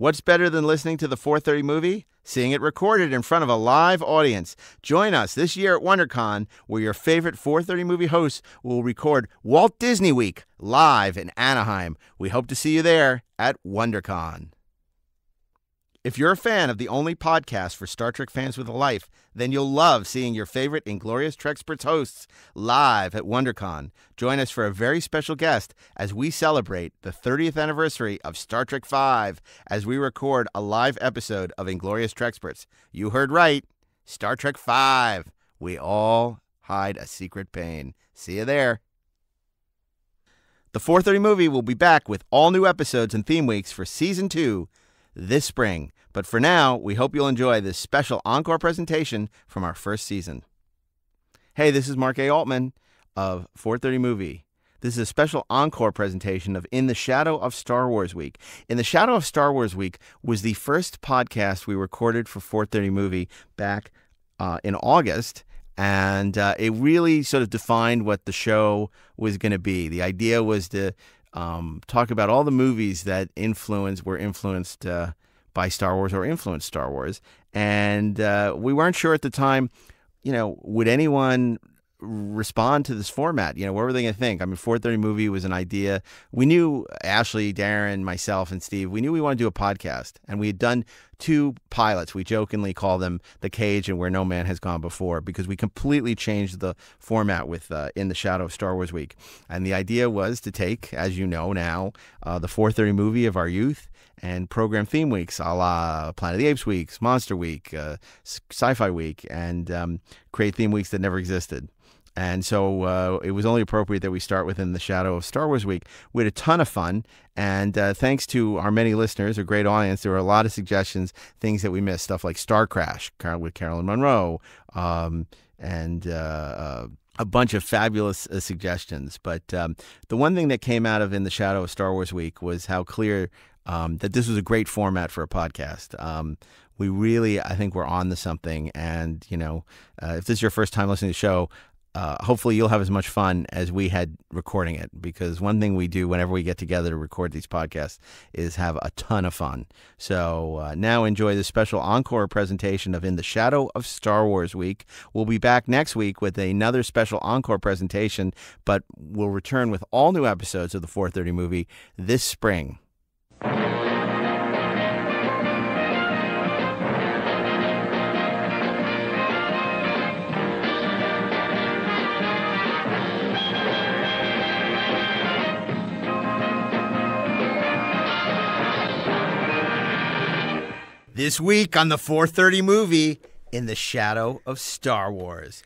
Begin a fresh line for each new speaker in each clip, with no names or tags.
What's better than listening to the 430 movie? Seeing it recorded in front of a live audience. Join us this year at WonderCon, where your favorite 430 movie hosts will record Walt Disney Week live in Anaheim. We hope to see you there at WonderCon. If you're a fan of the only podcast for Star Trek fans with a life, then you'll love seeing your favorite Inglorious Treksperts hosts live at WonderCon. Join us for a very special guest as we celebrate the 30th anniversary of Star Trek V as we record a live episode of Inglorious Treksperts. You heard right, Star Trek V. We all hide a secret pain. See you there. The 430 movie will be back with all new episodes and theme weeks for season 2 this spring. But for now, we hope you'll enjoy this special encore presentation from our first season. Hey, this is Mark A. Altman of 430 Movie. This is a special encore presentation of In the Shadow of Star Wars Week. In the Shadow of Star Wars Week was the first podcast we recorded for 430 Movie back uh, in August. And uh, it really sort of defined what the show was going to be. The idea was to um, talk about all the movies that influenced were influenced uh, by Star Wars or influenced Star Wars, and uh, we weren't sure at the time. You know, would anyone respond to this format? You know, what were they going to think? I mean, 430 movie was an idea. We knew Ashley, Daren, myself, and Steve. We knew we wanted to do a podcast, and we had done two pilots. We jokingly call them the Cage and Where No Man Has Gone Before because we completely changed the format with uh, In the Shadow of Star Wars Week. And the idea was to take, as you know now, uh, the 430 movie of our youth and program theme weeks a la Planet of the Apes weeks, Monster Week, uh, Sci Fi Week, and um, create theme weeks that never existed. And so uh, it was only appropriate that we start within the shadow of Star Wars Week. We had a ton of fun. And uh, thanks to our many listeners, a great audience, there were a lot of suggestions, things that we missed, stuff like Star Crash with Caroline Munro um, and uh, uh, a bunch of fabulous uh, suggestions. But um, the one thing that came out of In the Shadow of Star Wars Week was how clear um, that this was a great format for a podcast. Um, we really, I think, we're on to something. And, you know, uh, if this is your first time listening to the show, uh, hopefully you'll have as much fun as we had recording it because one thing we do whenever we get together to record these podcasts is have a ton of fun. So uh, now enjoy the special encore presentation of in the shadow of star wars week. We'll be back next week with another special encore presentation but we'll return with all new episodes of the 430 movie this spring This week on the 430 movie, In the Shadow of Star Wars.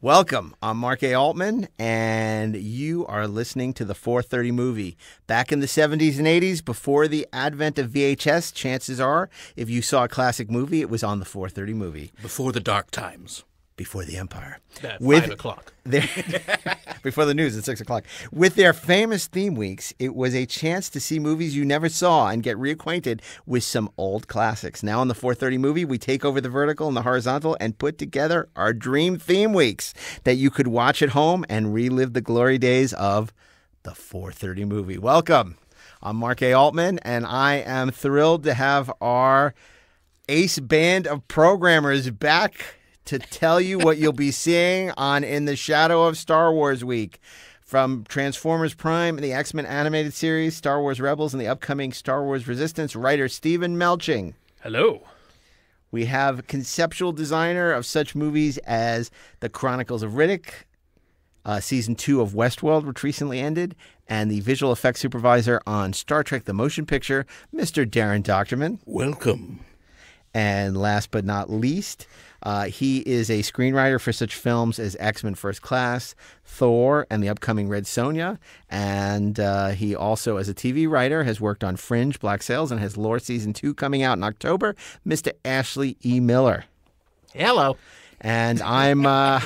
Welcome. I'm Mark A. Altman, and you are listening to the 430 movie. Back in the 70s and 80s, before the advent of VHS, chances are, if you saw a classic movie, it was on the 430 movie.
Before the dark times.
Before the Empire.
At With, 5 o'clock.
Their, before the news at 6 o'clock. With their famous theme weeks, it was a chance to see movies you never saw and get reacquainted with some old classics. Now on the 430 movie, we take over the vertical and the horizontal and put together our dream theme weeks that you could watch at home and relive the glory days of the 430 movie. Welcome. I'm Mark A. Altman, and I am thrilled to have our ace band of programmers back to tell you what you'll be seeing on In the Shadow of Star Wars Week. From Transformers Prime and the X Men animated series, Star Wars Rebels, and the upcoming Star Wars Resistance, writer Steven Melching.
Hello.
We have conceptual designer of such movies as The Chronicles of Riddick, uh, season two of Westworld, which recently ended, and the visual effects supervisor on Star Trek the Motion Picture, Mr. Daren Dochterman.
Welcome.
And last but not least, uh, he is a screenwriter for such films as X Men First Class, Thor, and the upcoming Red Sonja. And uh, he also, as a TV writer, has worked on Fringe, Black Sails, and has Lore Season 2 coming out in October. Mr. Ashley E. Miller.
Hello.
And I'm. Uh,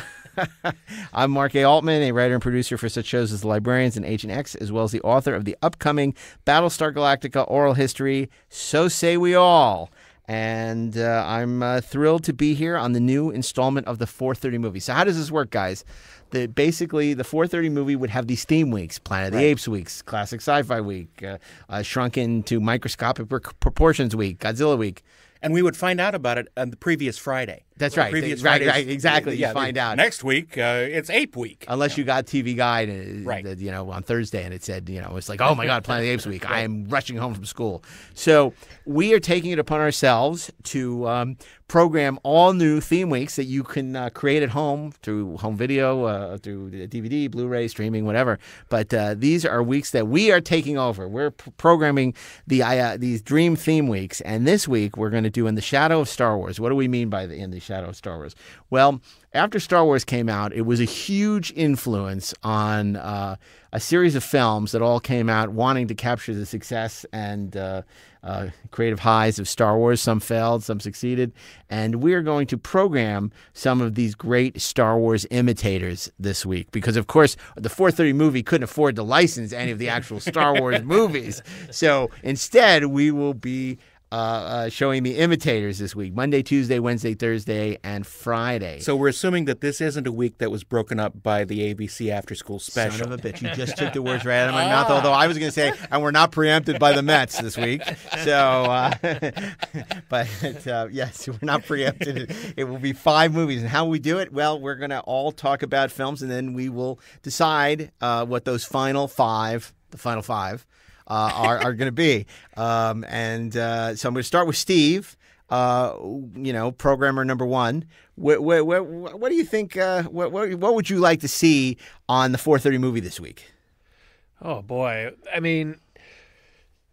I'm Mark A. Altman, a writer and producer for such shows as The Librarians and Agent X, as well as the author of the upcoming Battlestar Galactica oral history, So Say We All. And uh, I'm uh, thrilled to be here on the new installment of the 4:30 movie. So how does this work, guys? The basically the 4:30 movie would have these theme weeks: Planet of the Apes weeks, Classic Sci-Fi week, uh, uh, Shrunken to Microscopic Proportions week, Godzilla week.
And we would find out about it on the previous Friday.
That's right.
Previous
Right,
Fridays-
right, exactly. You
Yeah,
find out.
Next week, uh, it's Ape Week.
Unless you got TV Guide, uh,
Right.
you know, on Thursday, and it said, you know, it's like, oh my God, Planet of the Apes week. I am rushing home from school. So we are taking it upon ourselves to um, program all new theme weeks that you can uh, create at home through home video, uh, through the DVD, Blu-ray, streaming, whatever. But uh, these are weeks that we are taking over. We're p- programming the uh, these dream theme weeks, and this week we're going to do in the shadow of Star Wars. What do we mean by the in the shadow of Star Wars? Well, after Star Wars came out, it was a huge influence on uh, a series of films that all came out wanting to capture the success and uh, uh, creative highs of Star Wars. Some failed, some succeeded. And we're going to program some of these great Star Wars imitators this week because, of course, the 430 movie couldn't afford to license any of the actual Star Wars movies. So instead, we will be uh, uh, showing the imitators this week Monday, Tuesday, Wednesday, Thursday, and Friday.
So we're assuming that this isn't a week that was broken up by the ABC After School special.
Son
Special.
of a bitch. You just took the words right out of my mouth, although I was going to say, and we're not preempted by the Mets this week. So, uh, but uh, yes, we're not preempted. It will be five movies. And how we do it? Well, we're going to all talk about films, and then we will decide uh, what those final five, the final five, uh, are, are going to be. Um, and uh, so I'm going to start with Steve. Uh, you know, programmer number one. What, what, what, what do you think? Uh, what, what, what would you like to see on the 4:30 movie this week?
Oh boy. I mean,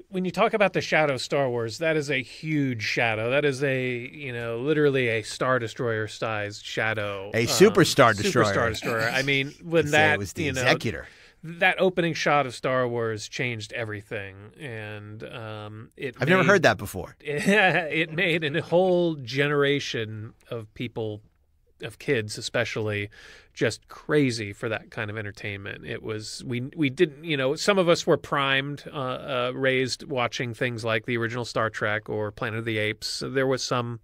when you talk about the shadow Star Wars, that is a huge shadow. That is a, you know, literally a star destroyer sized shadow.
A superstar destroyer.
Superstar destroyer. I mean, when that
was the
you know,
executor.
That opening shot of Star Wars changed everything, and um, it.
I've never heard that before.
it made a whole generation of people of kids especially just crazy for that kind of entertainment it was we we didn't you know some of us were primed uh, uh, raised watching things like the original star trek or planet of the apes there was some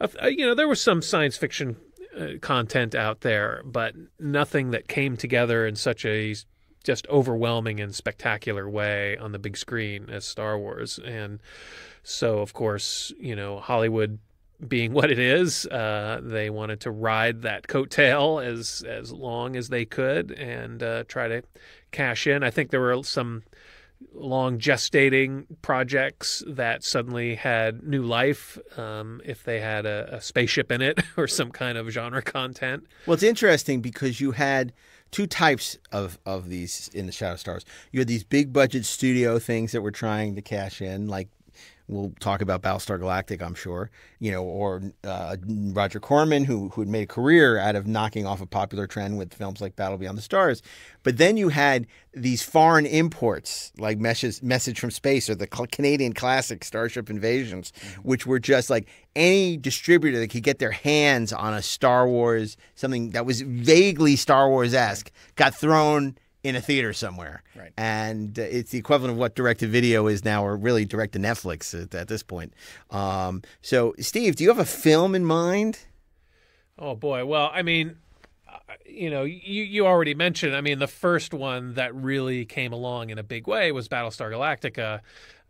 uh, you know there was some science fiction uh, content out there but nothing that came together in such a just overwhelming and spectacular way on the big screen as Star Wars. And so, of course, you know, Hollywood being what it is, uh, they wanted to ride that coattail as as long as they could and uh, try to cash in. I think there were some long gestating projects that suddenly had new life um, if they had a, a spaceship in it or some kind of genre content.
Well, it's interesting because you had two types of, of these in the Shadow Stars. You had these big budget studio things that were trying to cash in, like we'll talk about Battlestar Galactic, I'm sure, you know, or uh, Roger Corman, who who had made a career out of knocking off a popular trend with films like Battle Beyond the Stars. But then you had these foreign imports, like Message, Message from Space or the cl- Canadian classic Starship Invasions, which were just like any distributor that could get their hands on a Star Wars, something that was vaguely Star Wars esque, got thrown in a theater somewhere.
Right.
And uh, it's the equivalent of what direct to video is now, or really direct to Netflix at, at this point. Um, so, Steve, do you have a film in mind?
Oh boy. Well, I mean, uh, you know, you you already mentioned. I mean, the first one that really came along in a big way was Battlestar Galactica,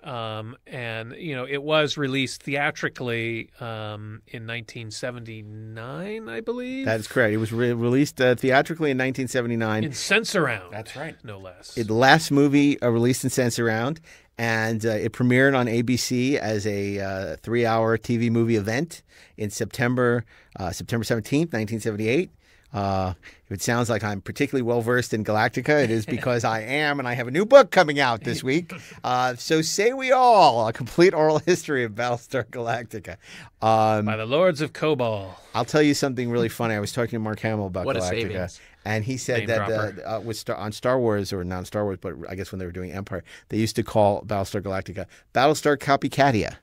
um, and you know, it was released theatrically um, in 1979, I believe.
That is correct. It was re- released uh, theatrically in 1979.
in Sensurround.
That's right.
No less.
It, the last movie uh, released in Sensurround, and uh, it premiered on ABC as a uh, three-hour TV movie event in September uh, September 17th, 1978. Uh, if it sounds like I'm particularly well versed in Galactica, it is because I am, and I have a new book coming out this week. Uh, so say we all, a complete oral history of Battlestar Galactica. Um,
by the Lords of Kobol.
I'll tell you something really funny. I was talking to Mark Hamill about
What
Galactica, and he said
Name
that
dropper.
uh, uh, with Star, on Star Wars or not Star Wars, but I guess when they were doing Empire, they used to call Battlestar Galactica Battlestar Copycatia.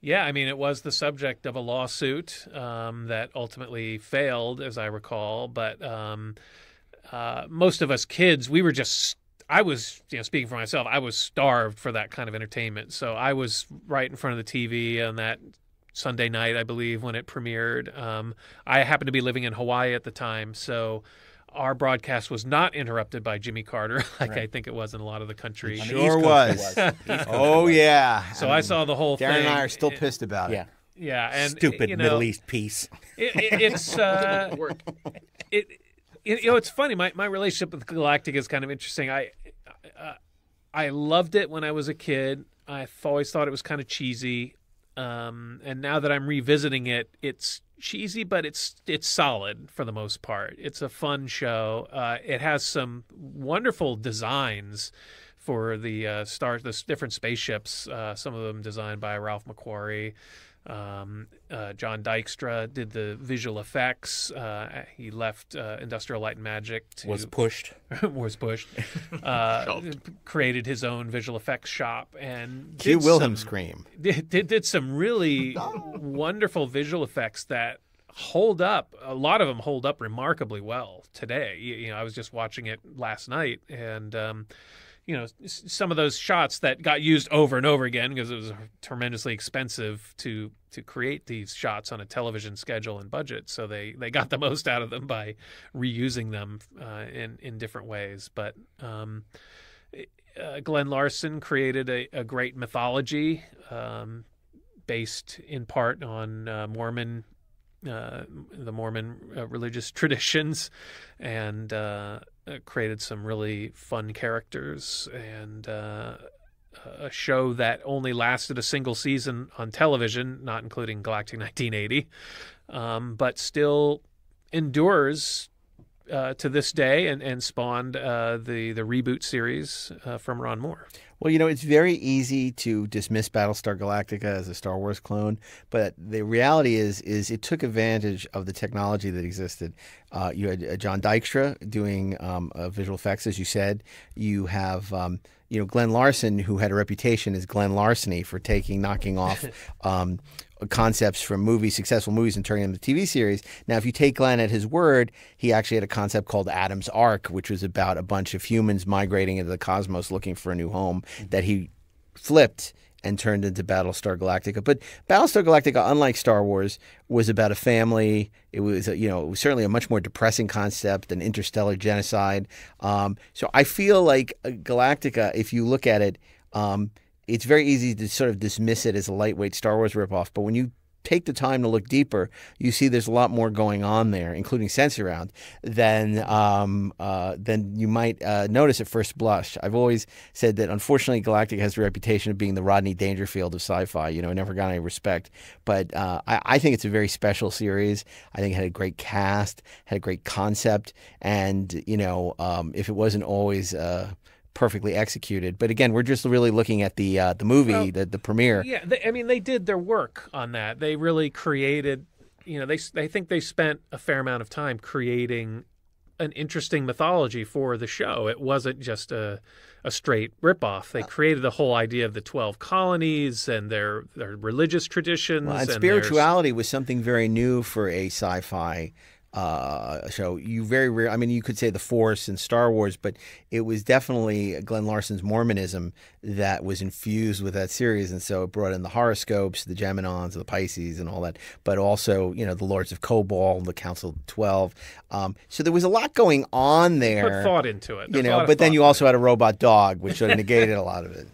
Yeah, I mean, it was the subject of a lawsuit um, that ultimately failed, as I recall. But um, uh, most of us kids, we were just. I was, you know, speaking for myself, I was starved for that kind of entertainment. So I was right in front of the TV on that Sunday night, I believe, when it premiered. Um, I happened to be living in Hawaii at the time, so our broadcast was not interrupted by Jimmy Carter, like I think it was in a lot of the country.
On the
Sure
East
was.
was.
Oh
was.
yeah.
So I saw the whole
Daren
thing.
and I are still
It-
pissed about
Yeah.
it.
Yeah, and
Stupid
you know,
Middle East peace.
it, it, it's uh, it, it, you know it's funny. My my relationship with Galactic is kind of interesting. I uh, I loved it when I was a kid. I've always thought it was kind of cheesy, um, and now that I'm revisiting it, it's cheesy, but it's it's solid for the most part. It's a fun show. Uh, it has some wonderful designs for the uh, star the different spaceships. Uh, some of them designed by Ralph McQuarrie. Um, uh, John Dykstra did the visual effects. Uh, he left uh, Industrial Light and Magic to
Was pushed.
was pushed. Uh, created his own visual effects shop and did
Wilhelm
some-
scream.
did, did, did some really wonderful visual effects that hold up. A lot of them hold up remarkably well today. You, you know, I was just watching it last night, and um, you know, some of those shots that got used over and over again because it was tremendously expensive to to create these shots on a television schedule and budget. So they they got the most out of them by reusing them uh, in in different ways. But um, uh, Glen Larson created a, a great mythology um, based in part on uh, Mormon, uh, the Mormon uh, religious traditions, and uh, created some really fun characters and uh, a show that only lasted a single season on television, not including Galactic 1980, um, but still endures uh, to this day and, and spawned uh, the the reboot series uh, from Ron Moore.
Well, you know, it's very easy to dismiss Battlestar Galactica as a Star Wars clone, but the reality is, is it took advantage of the technology that existed. Uh, you had uh, John Dykstra doing um, uh, visual effects, as you said. You have, um, you know, Glen Larson, who had a reputation as Glen Larceny for taking, knocking off. Um, concepts from movies, successful movies, and turning them into TV series. Now, if you take Glen at his word, he actually had a concept called Adam's Ark, which was about a bunch of humans migrating into the cosmos looking for a new home that he flipped and turned into Battlestar Galactica. But Battlestar Galactica, unlike Star Wars, was about a family. It was, uh, you know, it was certainly a much more depressing concept than interstellar genocide. Um, so I feel like uh, Galactica, if you look at it, um, it's very easy to sort of dismiss it as a lightweight Star Wars ripoff. But when you take the time to look deeper, you see there's a lot more going on there, including Sensurround, than um, uh, than you might uh, notice at first blush. I've always said that unfortunately, Galactic has the reputation of being the Rodney Dangerfield of sci-fi. You know, it never got any respect. But uh, I, I think it's a very special series. I think it had a great cast, had a great concept, and you know, um, if it wasn't always uh, perfectly executed. But again, we're just really looking at the uh, the movie,
Well,
the, the premiere.
Yeah, they, I mean, they did their work on that. They really created. You know, they they think they spent a fair amount of time creating an interesting mythology for the show. It wasn't just a a straight ripoff. They created the whole idea of the twelve colonies and their their religious traditions
Well, and
their-
spirituality was something very new for a sci-fi uh, show. You very rare. I mean, you could say the Force and Star Wars, but it was definitely Glen Larson's Mormonism that was infused with that series, and so it brought in the horoscopes, the Geminons, the Pisces, and all that. But also, you know, the Lords of Kobol, the Council of Twelve. Um, so there was a lot going on there.
put thought into it.
you know, but then you also
it.
had a robot dog, which sort of negated a lot of it.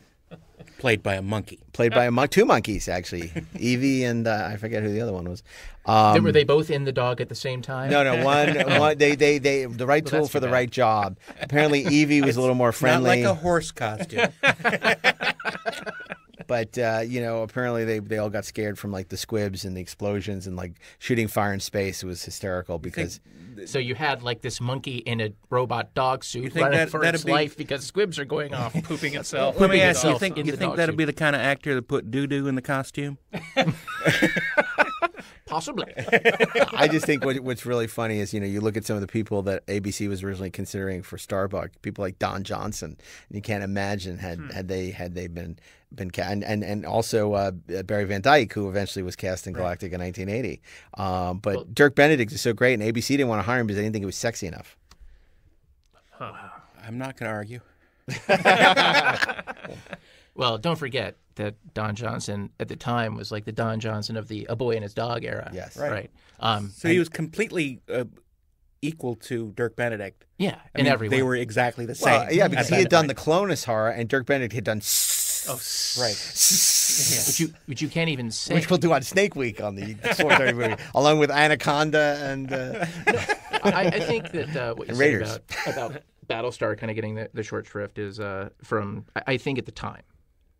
Played by a monkey.
Played by a mon- two monkeys, actually, Evie and uh, I forget who the other one was. Um,
Were they both in the dog at the same time?
No, no, one, one they, they, they, the right tool for the
bad.
right job. Apparently, Evie was a little more friendly.
Not
friendly,
like a horse costume.
but uh, you know, apparently they, they all got scared from like the squibs and the explosions and like shooting fire in space. It was hysterical because
So you had like this monkey in a robot dog suit
think
running
that-
for
that'd
its
be-
life because squibs are going off.
pooping itself.
Let me
Pooping
ask you, you
itself
think you think that'd
suit.
be the kind of actor that put doo doo in the costume?
Possibly.
I just think what, what's really funny is you know you look at some of the people that ABC was originally considering for Starbuck, people like Don Johnson, and you can't imagine had had they had they been been ca- and and, and also uh, Barry Van Dyke, who eventually was cast in Galactic in 1980. Um, but Dirk Benedict is so great, and ABC didn't want to hire him because they didn't think he was sexy enough.
I'm not going to argue.
Well, don't forget that Don Johnson at the time was like the Don Johnson of the A Boy and His Dog era.
Yes.
right.
Right.
Um,
So he was completely uh, equal to Dirk Benedict.
yeah,
I
in
mean,
every
they
way.
were exactly the same.
Well, yeah, because he had done the Clonus horror, and Dirk Benedict had done.
Oh,
right.
But you, but you can't even say.
Which we'll do on Snake Week on the 430 movie, along with Anaconda and. Uh,
I, I think that uh, what you
And
said
Raiders.
about, about Battlestar kind of getting the, the short shrift is uh, from I, I think at the time,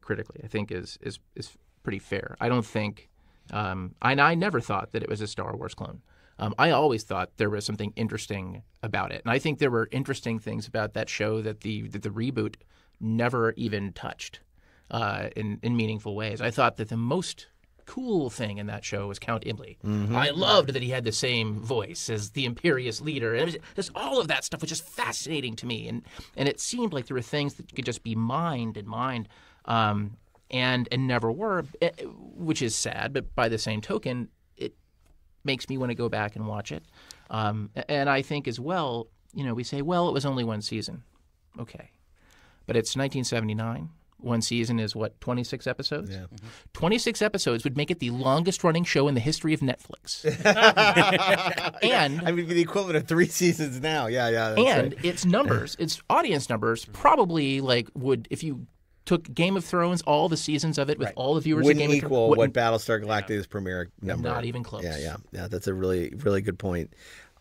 critically, I think is is is pretty fair. I don't think, um, I, I never thought that it was a Star Wars clone. Um, I always thought there was something interesting about it, and I think there were interesting things about that show that the that the reboot never even touched uh, in in meaningful ways. I thought that the most cool thing in that show was Count Iblis. I loved that he had the same voice as the Imperious leader, and just all of that stuff was just fascinating to me. And and it seemed like there were things that could just be mined and mined, um, and and never were, eh, which is sad. But by the same token, it makes me want to go back and watch it. Um, and I think as well, you know, we say, well, it was only one season, okay, but it's 1979. One season is what 26 episodes. Yeah. 26 episodes would make it the longest running show in the history of Netflix. and
I mean, the equivalent of three seasons now. Yeah, yeah. that's
and
right.
its numbers, its audience numbers, probably like would if you took Game of Thrones, all the seasons of it with all the viewers
wouldn't
of Game of
equal
Thrones,
what
wouldn't-
Battlestar Galactica's premiere number.
Not even close.
Yeah, yeah, yeah. That's a really, really good point.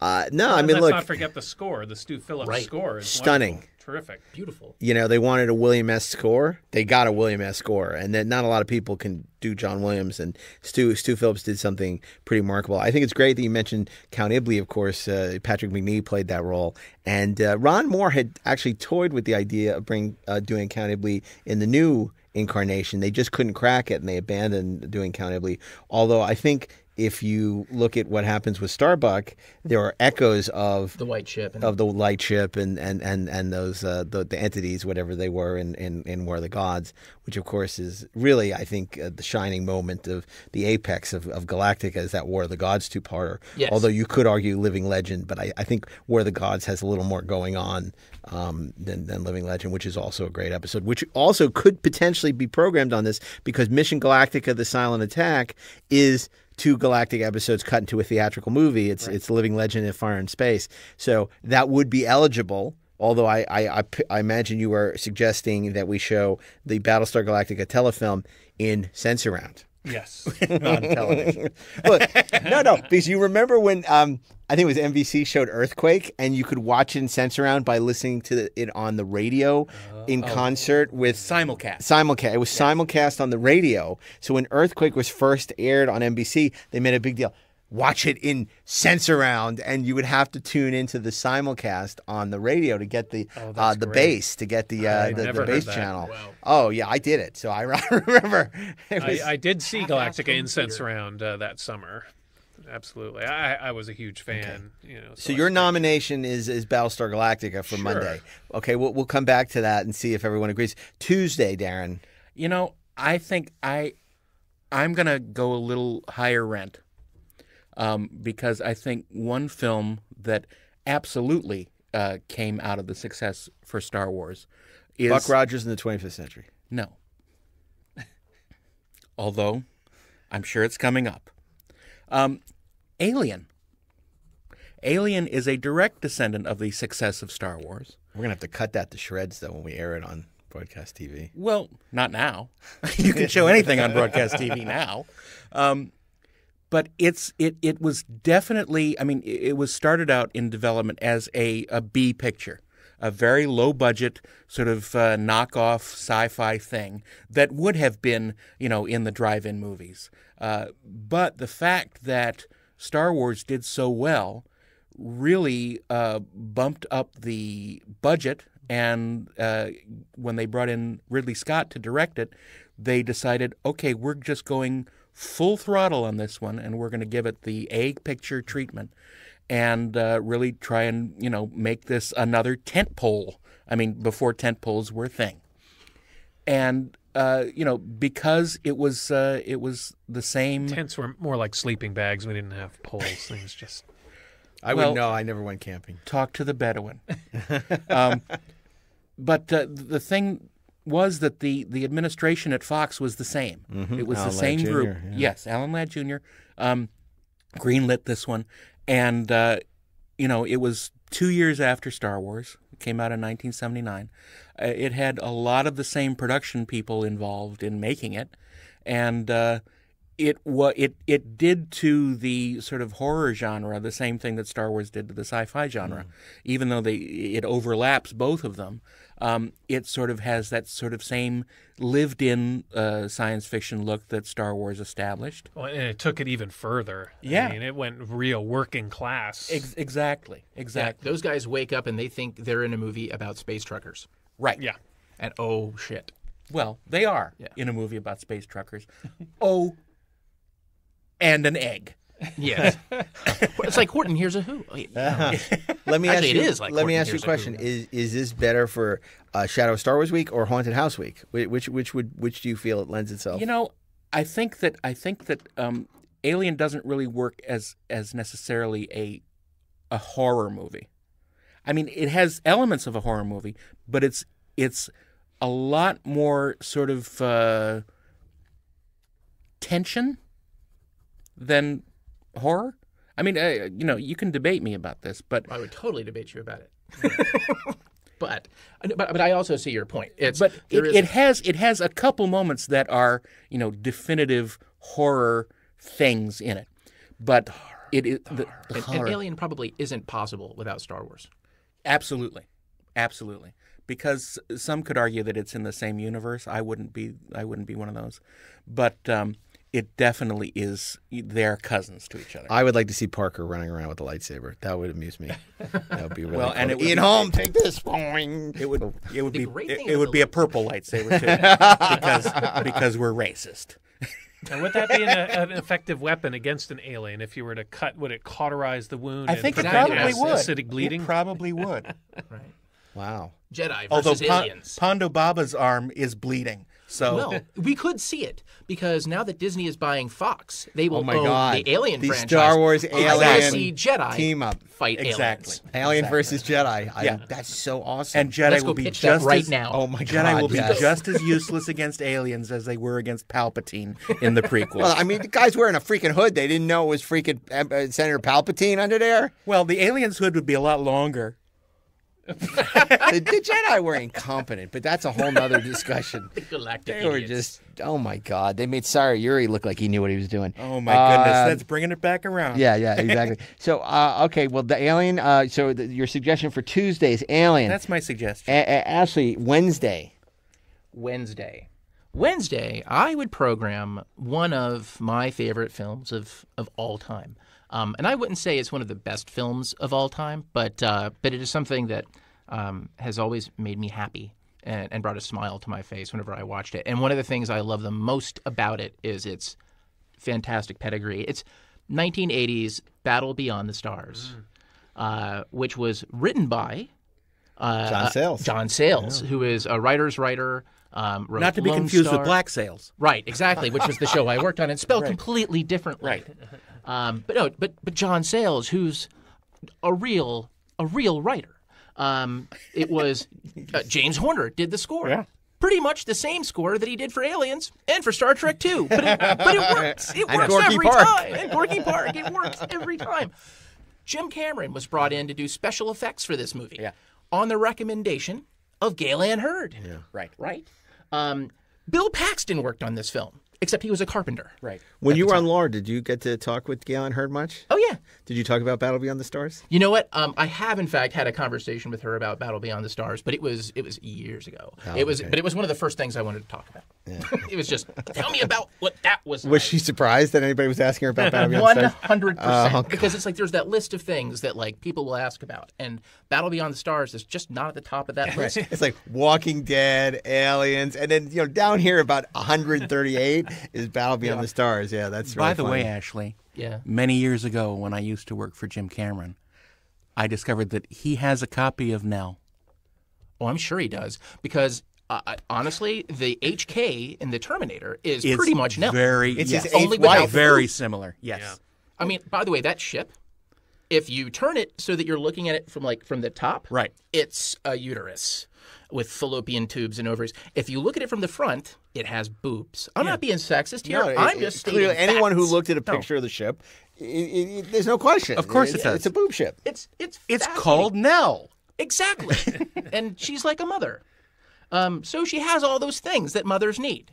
Uh, no, I mean,
let's
look,
not forget the score. The Stu Phillips
Right.
score is
Stunning.
wonderful. Terrific.
beautiful.
you know, they wanted a Williams score. They got a Williams score, and then not a lot of people can do John Williams. And Stu Stu Phillips did something pretty remarkable. I think it's great that you mentioned Count Iblis. Of course, uh, Patrick Macnee played that role, and uh, Ron Moore had actually toyed with the idea of bring uh, doing Count Iblis in the new incarnation. They just couldn't crack it, and they abandoned doing Count Iblis. Although I think. If you look at what happens with Starbuck, there are echoes of
The white ship. And,
of the light ship and and and and those uh, the the entities, whatever they were in in in War of the Gods, which of course is really I think uh, the shining moment of the apex of, of Galactica is that War of the Gods two parter.
Yes.
Although you could argue Living Legend, but I, I think War of the Gods has a little more going on um, than than Living Legend, which is also a great episode, which also could potentially be programmed on this because Mission Galactica: The Silent Attack is two galactic episodes cut into a theatrical movie. It's it's Living Legend and Fire in Space. So that would be eligible. Although I I I imagine you are suggesting that we show the Battlestar Galactica telefilm in Sensurround
Yes.
on television. Look, no, no, because you remember when um, I think it was NBC showed Earthquake, and you could watch it in Sensurround by listening to the, it on the radio in concert with
Simulcast.
simulcast. It was simulcast on the radio. So when Earthquake was first aired on NBC, they made a big deal. Watch it in Sensurround and you would have to tune into the simulcast on the radio to get the
Oh,
uh, the
great.
bass to get the uh, the,
never
the bass channel.
Wow.
Oh yeah, I did it. So I remember. Was,
I, I did see
Half-assed
Galactica in Sense. Around uh, that summer. Absolutely, I, I was a huge fan. You know,
So
I-
your nomination is is Battlestar Galactica for
Sure.
Monday. Okay, we'll we'll come back to that and see if everyone agrees. Tuesday, Daren.
You know, I think I I'm gonna go a little higher rent um, because I think one film that absolutely uh, came out of the success for Star Wars is
Buck Rogers in the 25th century.
no. Although I'm sure it's coming up. Um, Alien. Alien is a direct descendant of the success of Star Wars.
We're gonna have to cut that to shreds though when we air it on broadcast TV.
Well, not now. you can show anything on broadcast TV now. Um, but it's it it was definitely. I mean, it, was started out in development as a a B picture, a very low budget sort of uh, knockoff sci-fi thing that would have been you know in the drive-in movies. Uh, but the fact that Star Wars did so well really uh, bumped up the budget. And uh, when they brought in Ridley Scott to direct it, they decided, okay, we're just going full throttle on this one, and we're going to give it the A picture treatment, and uh, really try and you know make this another tent pole. I mean, before tent poles were a thing, and uh, you know because it was uh, it was the same.
tents were more like sleeping bags. We didn't have poles. Things just
I
Well-
would know. I never went camping.
talk to the Bedouin. um, but uh, the thing was that the the administration at Fox was the same. It was
Alan
the same
Jr.,
group.
yeah.
Yes, Alan Ladd Jr. Um, greenlit this one, and uh, you know it was two years after Star Wars. It came out in 1979. Uh, it had a lot of the same production people involved in making it, and uh, it wa- it it did to the sort of horror genre the same thing that Star Wars did to the sci-fi genre, even though they it overlaps both of them. Um, it sort of has that sort of same lived-in uh, science fiction look that Star Wars established.
Well, and it took it even further.
Yeah.
I mean, it went real working class.
Ex- exactly,
Yeah,
exactly.
those guys wake up and they think they're in a movie about space truckers.
Right.
yeah.
And oh shit.
Well, they are
Yeah.
in a movie about space truckers. oh, and an egg.
Yes. it's like Horton, here's a who. Wait,
Let me
Actually,
ask you.
is like
let me ask you a
Hears a
question:
Who.
Is is this better for uh, Shadow of Star Wars week or Haunted House week? Which which would which do you feel it lends itself?
You know, I think that I think that um, Alien doesn't really work as as necessarily a a horror movie. I mean, it has elements of a horror movie, but it's it's a lot more sort of uh, tension than horror. I mean, uh, you know, you can debate me about this, but
I would totally debate you about it. but, but but I also see your point. It's
but it, it has it has a couple moments that are you know definitive horror things in it, but it is the, the
and,
horror.
and Alien probably isn't possible without Star Wars.
absolutely, absolutely. Because some could argue that it's in the same universe. I wouldn't be. I wouldn't be one of those. But um, it definitely is. They're cousins to each other.
I would like to see Parker running around with a lightsaber. That would amuse me. That would be really
Well,
cool.
and it would
Ian
be-
Holm, take this. Boing.
it would. It would
The
be. It, it would be a purple lightsaber too, because because we're racist.
And would that be an, an effective weapon against an alien? If you were to cut, would it cauterize the wound?
I
and
think it probably
ac-
would.
Acidic bleeding.
It probably would.
Right.
Wow.
Jedi
Although
versus
Pa-
aliens.
Ponda Baba's arm is bleeding, so
well, we could see it because now that Disney is buying Fox, they will
Oh my
own
God.
the Alien
The
franchise.
Star Wars
I wanna
Alien
see Jedi
team up.
fight
Exactly.
aliens.
Alien
Exactly.
versus Jedi. I,
Yeah.
That's so awesome.
and Jedi
Let's
will
go
be
pitch that
just
right
as,
now.
oh my
Jedi
god.
will be
yes.
just as useless against aliens as they were against Palpatine in the prequel.
Well, I mean, the guy's wearing a freaking hood. They didn't know it was freaking uh, Senator Palpatine under there.
well, the alien's hood would be a lot longer.
The, the Jedi were incompetent, but that's a whole nother discussion.
Galactic
They were
idiots.
just, oh my god, they made Sire Uri look like he knew what he was doing.
Oh my goodness,
Um,
that's bringing it back around.
Yeah, yeah, exactly. so, uh, okay, well, the Alien. Uh, so, the, your suggestion for Tuesday's Alien.
that's my suggestion.
A- A- Ashley, Wednesday.
Wednesday. Wednesday, I would program one of my favorite films of, of all time. Um, and I wouldn't say it's one of the best films of all time, but uh, but it is something that um, has always made me happy and, and brought a smile to my face whenever I watched it. And one of the things I love the most about it is its fantastic pedigree. It's 1980s Battle Beyond the Stars, uh, which was written by uh,
John Sayles.
John Sayles, who is a writer's writer. Um, wrote
Not to be
Lone
confused
Star.
with Black Sails.
Right, exactly, which was the show I worked on, and spelled completely differently.
Right.
Um, but no, but but John Sayles, who's a real a real writer. Um, it was uh, James Horner did the score.
Yeah.
Pretty much the same score that he did for Aliens and for Star Trek too. But it, but it works. It works every
Park.
time. And Gorky Park, it works every time. Jim Cameron was brought in to do special effects for this movie.
Yeah.
On the recommendation of Gale Anne Hurd. Yeah.
Right.
Right. Um, Bill Paxton worked on this film, except he was a carpenter.
Right.
When you were on Lore, did you get to talk with Gale Anne Hurd much?
Oh yeah.
Did you talk about Battle Beyond the Stars?
You know what? Um, I have in fact had a conversation with her about Battle Beyond the Stars, but it was it was years ago. it was,
okay.
but it was one of the first things I wanted to talk about. It was just tell me about what that was.
Was she surprised that anybody was asking her about Battle Beyond
One
the Stars?
hundred
Oh,
percent, because it's like there's that list of things that like people will ask about, and Battle Beyond the Stars is just not at the top of that list.
It's like Walking Dead, Aliens, and then you know down here about 138 is Battle Beyond the Stars. Yeah, that's really
By the way. Ashley,
Yeah.
many years ago when I used to work for Jim Cameron, I discovered that he has a copy of Nell.
Oh, I'm sure he does because. Uh, honestly, the HK in the Terminator is
It's
pretty much Nell.
Very,
It's
yes,
his
Only
eighth wife.
very similar. Yes.
I mean, by the way, that ship If you turn it so that you're looking at it from like from the top,
Right.
it's a uterus with fallopian tubes and ovaries. If you look at it from the front, it has boobs. I'm not being sexist here.
No, it-
I'm
it-
just stating
clearly anyone who looked at a picture of the ship, i i i there's no question.
Of course it does.
It's a boob ship.
It's it's
It's called Nell.
Exactly. and she's like a mother. Um, so she has all those things that mothers need,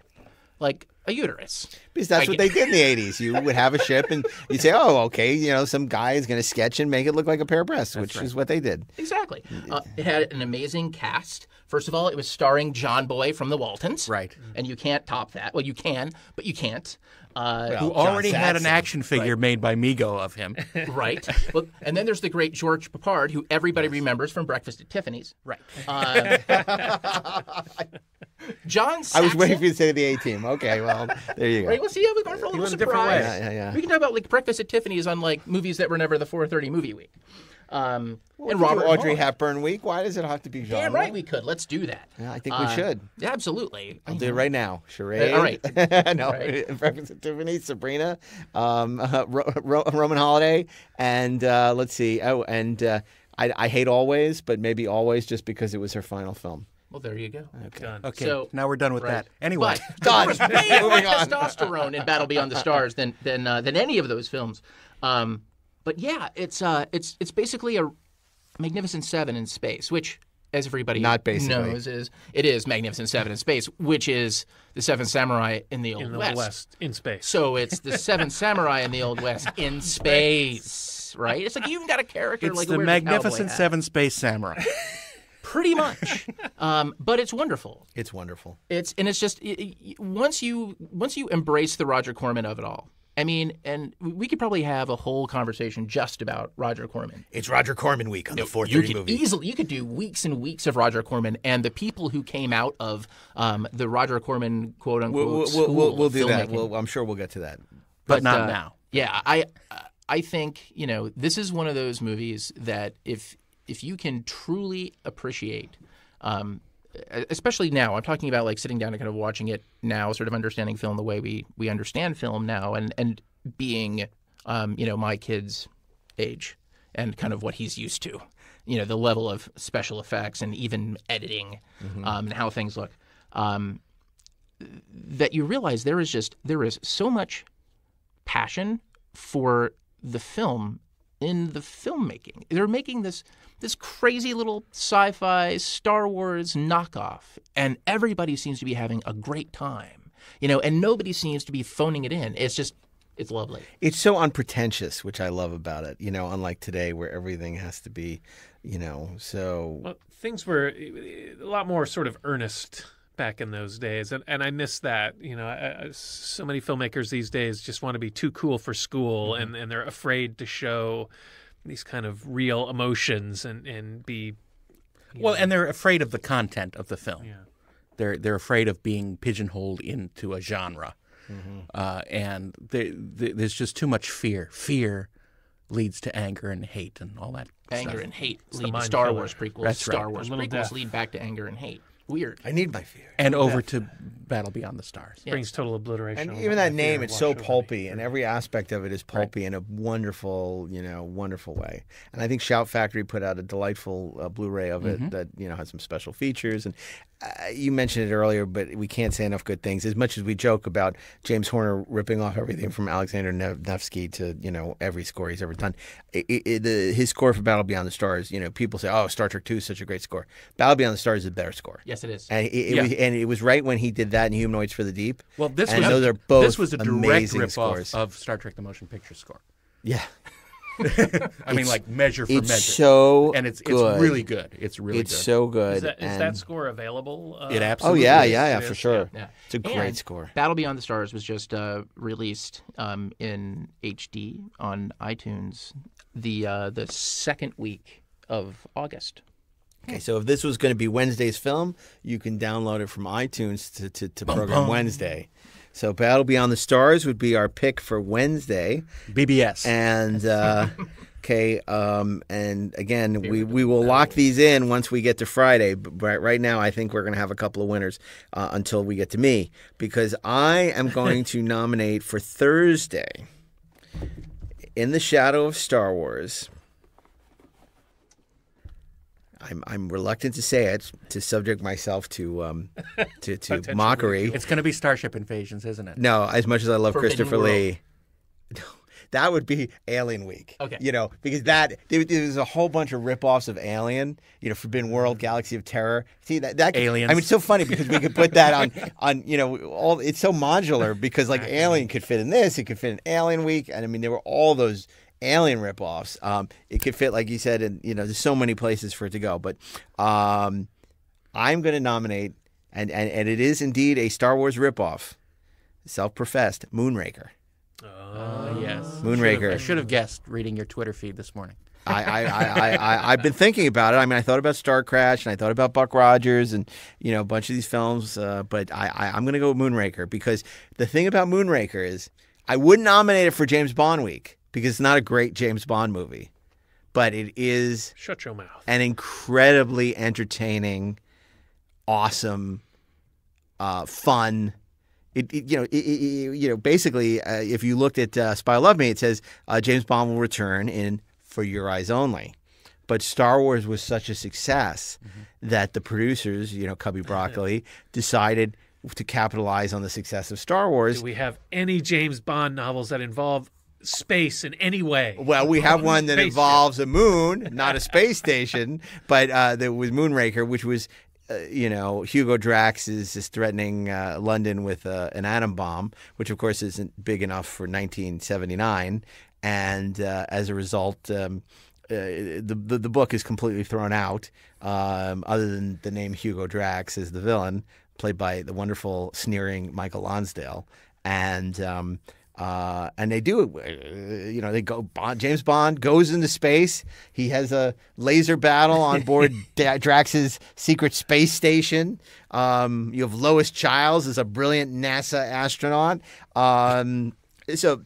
like a uterus.
Because that's
I
what they did in the 80s. You would have a ship and you'd say, oh, okay, you know, some guy is going to sketch and make it look like a pair of breasts, which is what they did.
Exactly. Uh, it had an amazing cast. First of all, it was starring John Boy from the Waltons.
Right.
And you can't top that. Well, you can, but you can't. Uh,
Who
John
already had an action figure made by Mego of him.
right. Well, and then there's the great George Peppard, who everybody remembers from Breakfast at Tiffany's.
right.
Uh, John
I was waiting for you to say the A team. Okay, well, there you go.
Right, well, see, I was going for a little
went a different
surprise.
way.
Yeah, yeah, yeah.
We can talk about like Breakfast at Tiffany's on like movies that were never the 4:30 movie week. Um,
Well,
and
we could do
Robert
Audrey
Vaughn.
Hepburn week. Why does it have to be genre?
Damn right, we could. Let's do that.
Yeah, I think we
Uh,
should.
Yeah, absolutely.
I'll do it right now. Charade.
Uh, all right.
no,
Right.
reference at Tiffany, Sabrina, um, uh, Ro- Ro- Roman Holiday, and uh, let's see. Oh, and uh, I, I hate Always, but maybe Always just because it was her final film.
Well, there you go.
Done.
Okay,
So-
now we're done with
Right.
that. Anyway,
But
Done.
there was way more
Moving on.
testosterone in Battle Beyond the Stars than than uh, than any of those films. Um, but yeah, it's uh, it's it's basically a Magnificent Seven in space, which, as everybody
Not basically.
knows, is it is Magnificent Seven in space, which is the Seven Samurai in the Old
In the
West.
West, in space.
So it's the Seven Samurai in the Old West in space, right? It's like you even got a character
it's
like
the
a
Magnificent. Seven Space Samurai.
pretty much. um, but it's wonderful.
It's wonderful.
It's and it's just i i once you once you embrace the Roger Corman of it all. I mean, and we could probably have a whole conversation just about Roger Corman.
It's Roger Corman week on the
You
430
could
movie.
easily you could do weeks and weeks of Roger Corman and the people who came out of um, the Roger Corman quote unquote
We'll, we'll,
school
we'll, we'll
of
do that. We'll, I'm sure we'll get to that.
but not
uh,
now.
Yeah, I I think you know this is one of those movies that if if you can truly appreciate, um, especially now, I'm talking about like sitting down and kind of watching it now, sort of understanding film the way we we understand film now, and and being um, you know my kid's age and kind of what he's used to, you know the level of special effects and even editing um, and how things look. Um, that you realize there is just there is so much passion for the film in the filmmaking. They're making this this crazy little sci-fi Star Wars knockoff, and everybody seems to be having a great time. You know, and nobody seems to be phoning it in. It's just it's lovely.
It's so unpretentious, which I love about it. You know, unlike today where everything has to be, you know, so
Well, things were eh, a lot more sort of earnest back in those days, and, and I miss that. You know, I, I, so many filmmakers these days just want to be too cool for school, and, and they're afraid to show these kind of real emotions and, and be.
Well, and they're afraid of the content of the film.
Yeah.
They're they're afraid of being pigeonholed into a genre, uh, and they, they, there's just too much fear. Fear leads to anger and hate and all that.
Anger
stuff.
and hate
the
lead to Star
killer.
Wars prequels.
That's right.
Star Wars prequels
death.
lead back to anger and hate. Weird.
I need my fear.
and over to Battle Beyond the Stars.
brings total obliteration.
And even that name, it's so
over me.
pulpy, and every aspect of it is pulpy in a wonderful, you know, wonderful way. And I think Shout Factory put out a delightful uh, Blu-ray of it that you know has some special features. And uh, you mentioned it earlier, but we can't say enough good things. As much as we joke about James Horner ripping off everything from Alexander Nev- Nevsky to you know every score he's ever done, it, it, the, his score for Battle Beyond the Stars, you know, people say, "Oh, Star Trek Two is such a great score." Battle Beyond the Stars is a better score.
Yes, it is.
And it, it
Yeah.
was, and it was right when he did that in Humanoids for the Deep.
Well, this
and
was
those are both
this was a direct
amazing
rip
scores.
off of Star Trek: The Motion Picture score.
yeah,
I mean, like measure for
it's
measure,
so
and it's
good.
it's really good. It's really
it's
good.
so good.
Is that, is that score available? Uh,
It
oh
absolutely
yeah,
is.
yeah, yeah,
It
for
is,
sure.
Yeah.
It's a great
And
score.
Battle Beyond the Stars was just uh, released um, in HD on iTunes the uh, the second week of August.
Okay, so if this was going to be Wednesday's film, you can download it from iTunes to, to, to program Wednesday. So Battle Beyond the Stars would be our pick for Wednesday,
BBS.
and uh, okay, um, and again, we, we will lock these in once we get to Friday. But right, right now, I think we're going to have a couple of winners uh, until we get to me because I am going to nominate for Thursday, In the Shadow of Star Wars. I'm I'm reluctant to say it to subject myself to um to, to mockery.
It's going to be Starship Invasions, isn't it?
No, as much as I love
Forbidden
Christopher
World.
Lee, that would be Alien Week.
Okay.
You know, because that there, there's a whole bunch of ripoffs of Alien. You know, Forbidden World, Galaxy of Terror. See that that could-
Aliens.
I mean, it's so funny because we could put that on on you know all. It's so modular because like Alien could fit in this, it could fit in Alien Week, and I mean there were all those. Alien ripoffs. Um, it could fit, like you said, and you know, there's so many places for it to go. But um, I'm going to nominate, and, and and it is indeed a Star Wars ripoff, self-professed Moonraker.
Uh, yes.
Moonraker.
I should have guessed reading your Twitter feed this morning.
I, I, I, I, I, I've been thinking about it. I mean, I thought about Star Crash and I thought about Buck Rogers and, you know, a bunch of these films. Uh, but I, I, I'm going to go with Moonraker because the thing about Moonraker is I wouldn't nominate it for James Bond week because it's not a great James Bond movie, but it is
Shut your mouth.
an incredibly entertaining, awesome, uh, fun. It, it- you know it, you know basically uh, if you looked at uh, Spy Love Me, it says uh, James Bond will return in For Your Eyes Only. But Star Wars was such a success that the producers, you know, Cubby Broccoli, decided to capitalize on the success of Star Wars.
Do we have any James Bond novels that involve space in any way?
Well, we have one that involves a moon, not a space station, but uh, there was Moonraker, which was, uh, you know, Hugo Drax is, is threatening uh, London with uh, an atom bomb, which of course isn't big enough for 1979, and uh, as a result. Um, uh, the, the the book is completely thrown out, um, other than the name Hugo Drax as the villain, played by the wonderful sneering Michael Lonsdale, and um, uh, and they do, uh, you know, they go. Bond, James Bond goes into space. He has a laser battle on board Drax's secret space station. Um, you have Lois Chiles as a brilliant NASA astronaut. Um, so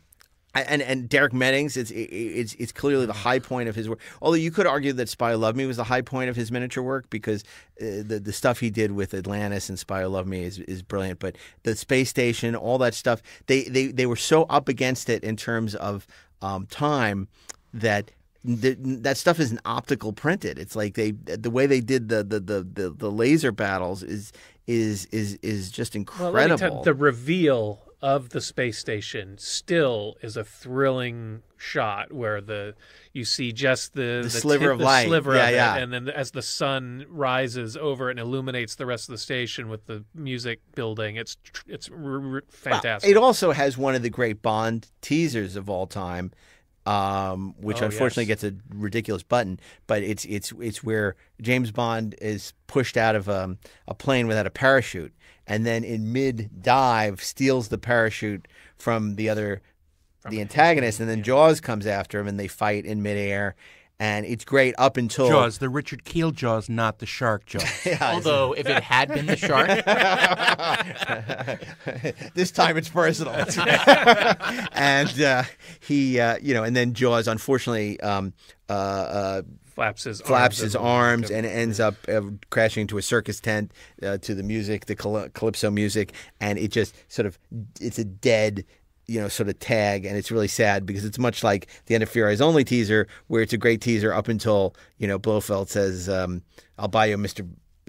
and and Derek Meddings, it's it's it's clearly the high point of his work. Although you could argue that Spy Love Me was the high point of his miniature work because uh, the the stuff he did with Atlantis and Spy Love Me is, is brilliant. But the space station, all that stuff, they they they were so up against it in terms of um, time that. th- That stuff isn't optical printed. It's like they the way they did the the, the, the, the laser battles is is is is just
Well,
incredible.
let me tell you, the reveal of the space station still is a thrilling shot where the you see just the, the,
sliver
tip-
of
the
light.
sliver
Yeah,
of it,
yeah.
and then as the sun rises over it and illuminates the rest of the station with the music building, it's it's r- r-
Well,
fantastic.
It also has one of the great Bond teasers of all time, um, which
Oh,
unfortunately
yes.
gets a ridiculous button. But it's it's it's where James Bond is pushed out of um, a plane without a parachute, and then in mid dive steals the parachute from the other the antagonist, and then Jaws comes after him, and they fight in midair. And it's great up until
Jaws, the Richard Kiel Jaws, not the shark Jaws.
Although, if it had been the shark,
this time it's personal. and uh, he, uh, you know, and then Jaws, unfortunately, um, uh, uh,
flaps his
flaps
arms
his arms and ends up uh, crashing into a circus tent uh, to the music, the caly- calypso music, and it just sort of it's a dead. You know, sort of tag, and it's really sad because it's much like the end of For Your Eyes Only teaser, where it's a great teaser up until you know Blofeld says, um, "I'll buy you, Mister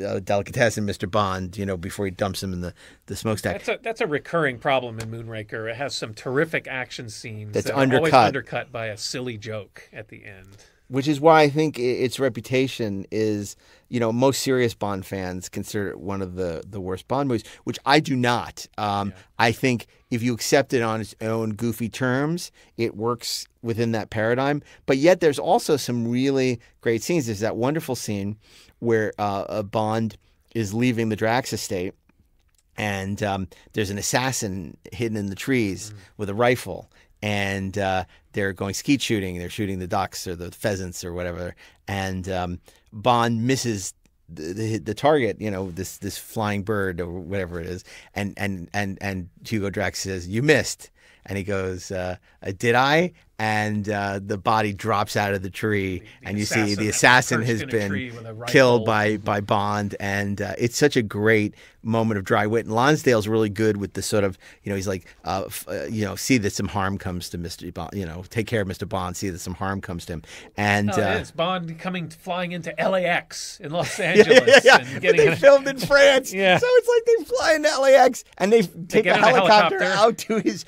uh, Delicatessen, Mister Bond," you know, before he dumps him in the the smokestack.
That's a that's a recurring problem in Moonraker. It has some terrific action scenes
That's
that are always
undercut.
undercut by a silly joke at the end.
Which is why I think its reputation is, you know, most serious Bond fans consider it one of the, the worst Bond movies, which I do not. Um, I think if you accept it on its own goofy terms, it works within that paradigm. But yet, there's also some really great scenes. There's that wonderful scene where uh, a Bond is leaving the Drax estate and um, there's an assassin hidden in the trees with a rifle and uh, they're going skeet shooting they're shooting the ducks or the pheasants or whatever and um, bond misses the, the, the target you know this this flying bird or whatever it is and and and and hugo drax says you missed and he goes, uh, uh, "Did I?" And uh, the body drops out of the tree, and you see the assassin has been
tree with a rifle.
killed by by Bond, and uh, it's such a great moment of dry wit. And Lonsdale's really good with the sort of you know he's like uh, f- uh, you know see that some harm comes to Mister Bond, you know take care of Mister Bond, see that some harm comes to him, and
Oh,
uh,
it is Bond coming flying into LAX in Los Angeles
yeah, yeah. But
getting
they
a-
filmed in France.
Yeah.
So it's like they fly into LAX and they take
get
a
in a
helicopter,
helicopter.
out to his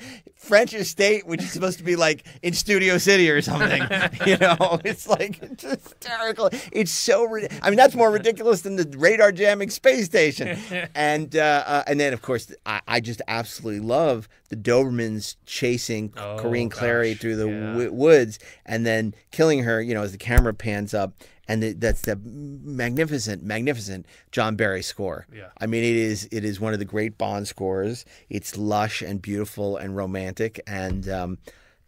French estate, which is supposed to be like in Studio City or something. you know, it's like it's hysterical. It's so. I mean, that's more ridiculous than the radar jamming space station. and uh, uh, and then of course I, I just absolutely love the Dobermans chasing
Oh,
Corinne Cléry
gosh,
through the
yeah.
w- woods and then killing her. You know, as the camera pans up. And the, that's the magnificent, magnificent John Barry score.
Yeah.
I mean, it is it is one of the great Bond scores. It's lush and beautiful and romantic, and um,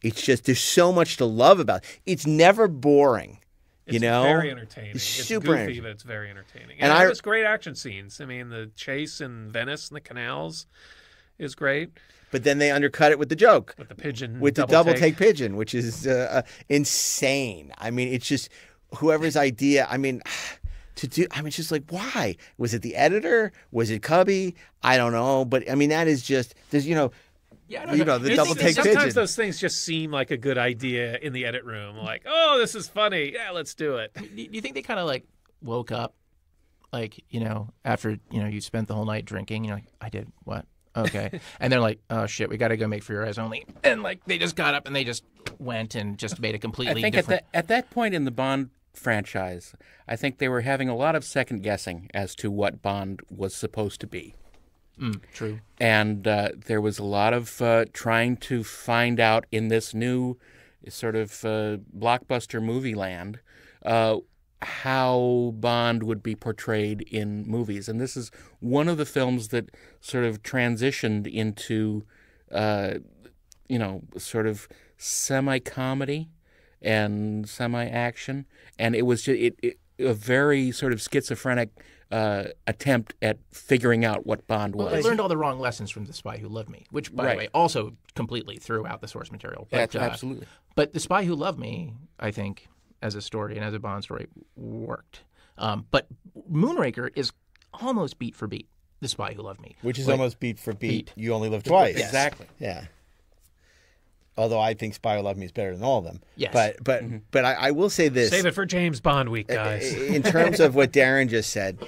it's just there's so much to love about. It. It's never boring.
It's
you know,
very entertaining.
It's
It's,
super
goofy,
entertaining.
but it's very entertaining.
And
And,
I-
it has great action scenes. I mean, the chase in Venice and the canals is great
But then they undercut it with the joke.
with the pigeon
with the
double
double take, pigeon, which is uh, uh, insane. I mean, it's just whoever's idea. I mean, to do. I mean, it's just like why was it the editor? Was it Cubby? I don't know, but I mean, that is just there's you know.
Yeah, I don't
You
know.
know, the
It's-
double take pigeon.
Sometimes
pigeon.
those things just seem like a good idea in the edit room. Like, oh, this is funny. Yeah, let's do it.
Do do you think they kind of like woke up, like you know, after you know you spent the whole night drinking? You're like, I did what? Okay, and they're like, oh shit, we got to go make for your eyes only, and like they just got up and they just went and just made a completely I
think at
different.
that at that point in the Bond franchise, I think they were having a lot of second guessing as to what Bond was supposed to be.
Mm, true.
and uh, there was a lot of uh, trying to find out in this new sort of uh, blockbuster movie land uh, how Bond would be portrayed in movies. And this is one of the films that sort of transitioned into, uh, you know, sort of semi comedy and semi action. And it was just it, it, a very sort of schizophrenic uh, attempt at figuring out what Bond was.
Well, I learned all the wrong lessons from The Spy Who Loved Me, which, by
Right.
the way, also completely threw out the source material. But,
Yeah,
uh,
absolutely.
But The Spy Who Loved Me, I think, as a story and as a Bond story, worked. Um, but Moonraker is almost beat for beat The Spy Who Loved Me.
Which is
Like,
almost beat for beat.
Beat.
You only live twice.
Exactly.
Yeah. Although I think Spy Who Loved Me is better than all of them.
Yes.
But but but I, I will say this.
Save it for James Bond week, guys.
in terms of what Daren just said,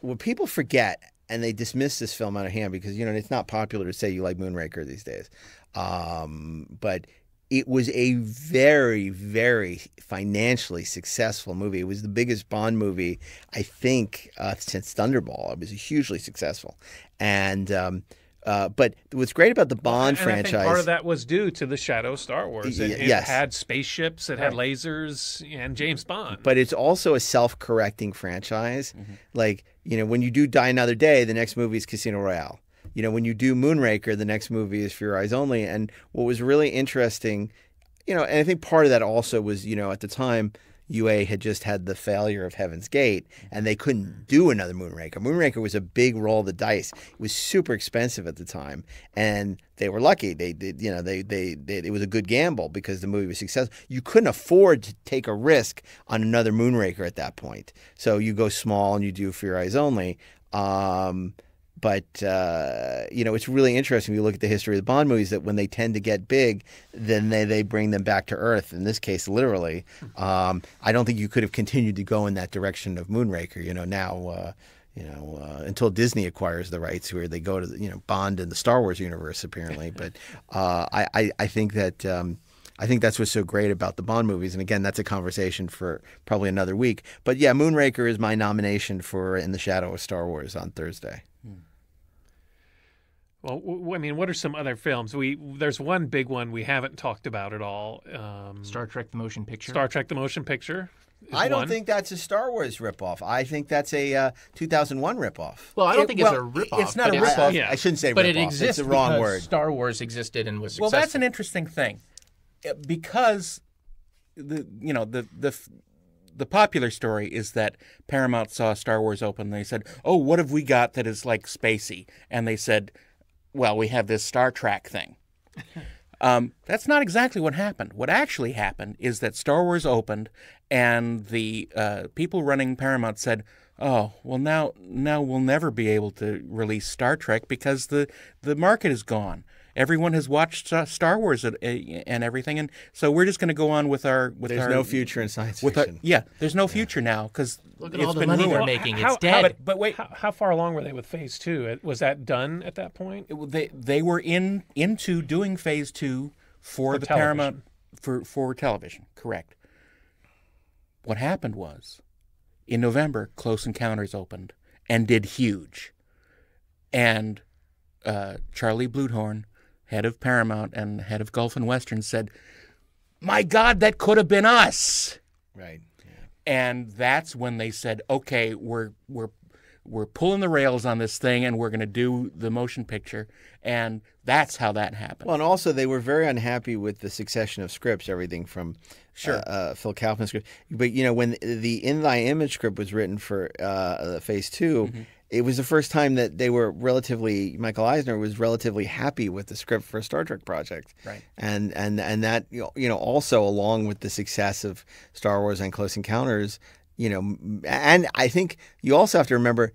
what people forget and they dismiss this film out of hand because you know it's not popular to say you like Moonraker these days, um, but it was a very very financially successful movie. It was the biggest Bond movie I think uh, since Thunderball. It was hugely successful, and. Um, uh, but what's great about the Bond franchise,
part of that was due to the Shadow Star Wars. It, it
yes.
had spaceships, it had lasers, and James Bond.
but it's also a self-correcting franchise.
Mm-hmm.
Like you know, when you do Die Another Day, the next movie is Casino Royale. You know, when you do Moonraker, the next movie is For Your Eyes Only. And what was really interesting, you know, and I think part of that also was, you know, at the time. UA had just had the failure of Heaven's Gate, and they couldn't do another Moonraker. Moonraker was a big roll of the dice. It was super expensive at the time, and they were lucky. They, they you know, they, they, they, it was a good gamble because the movie was successful. You couldn't afford to take a risk on another Moonraker at that point, so you go small and you do For Your Eyes Only. Um, but uh, you know, it's really interesting. When you look at the history of the Bond movies, that when they tend to get big, then they, they bring them back to earth. In this case, literally. Um, I don't think you could have continued to go in that direction of Moonraker. You know, now. Uh, you know, uh, until Disney acquires the rights, where they go to the, you know Bond in the Star Wars universe, apparently. But uh, I, I I think that um, I think that's what's so great about the Bond movies. And again, that's a conversation for probably another week. But yeah, Moonraker is my nomination for In the Shadow of Star Wars on Thursday.
Well, w- w- I mean, what are some other films? We there's one big one we haven't talked about at all. Um,
Star Trek: The Motion Picture.
Star Trek: The Motion Picture.
I don't
one.
think that's a Star Wars ripoff. I think that's a uh, 2001 ripoff.
Well, I don't
It-
think
well,
it's a ripoff.
it's not
but
a
I, I-
ripoff.
Yeah.
I shouldn't say
but
ripoff.
it exists
It's the wrong
because
word.
Star Wars existed and was
Well, that's an interesting thing, Uh, because the you know the the the popular story is that Paramount saw Star Wars open. and They said, "Oh, what have we got that is like spacey?" And they said, "Well, we have this Star Trek thing." Um, that's not exactly what happened. What actually happened is that Star Wars opened, and the uh, people running Paramount said, "Oh, well now now we'll never be able to release Star Trek because the the market is gone." Everyone has watched uh, Star Wars and, and everything, and so we're just going to go on with our with
There's
our
no future in science
with our,
fiction.
yeah. There's no future now because
Look at
it's
all the
been
money they're making.
How-
It's dead.
But, but wait,
How, how far along were they with phase two? Was that done at that point?
it- they they were in into doing phase two for,
For
the
television.
Paramount for for television. Correct. What happened was, in November, Close Encounters opened and did huge, and uh, Charlie Bluhdorn, head of Paramount and head of Gulf and Western, said, "My God, that could have been us."
Right.
and that's when they said, "Okay, we're we're we're pulling the rails on this thing, and we're going to do the motion picture." And that's how that happened.
Well, and also they were very unhappy with the succession of scripts, everything from
Sure.
uh, uh, Phil Kaufman's script. But you know, when the In Thy Image script was written for uh, Phase 2
Mm-hmm.
It was the first time that they were relatively. Michael Eisner was relatively happy with the script for a Star Trek project,
Right.
And and and that you know, you know also along with the success of Star Wars and Close Encounters, you know, and I think you also have to remember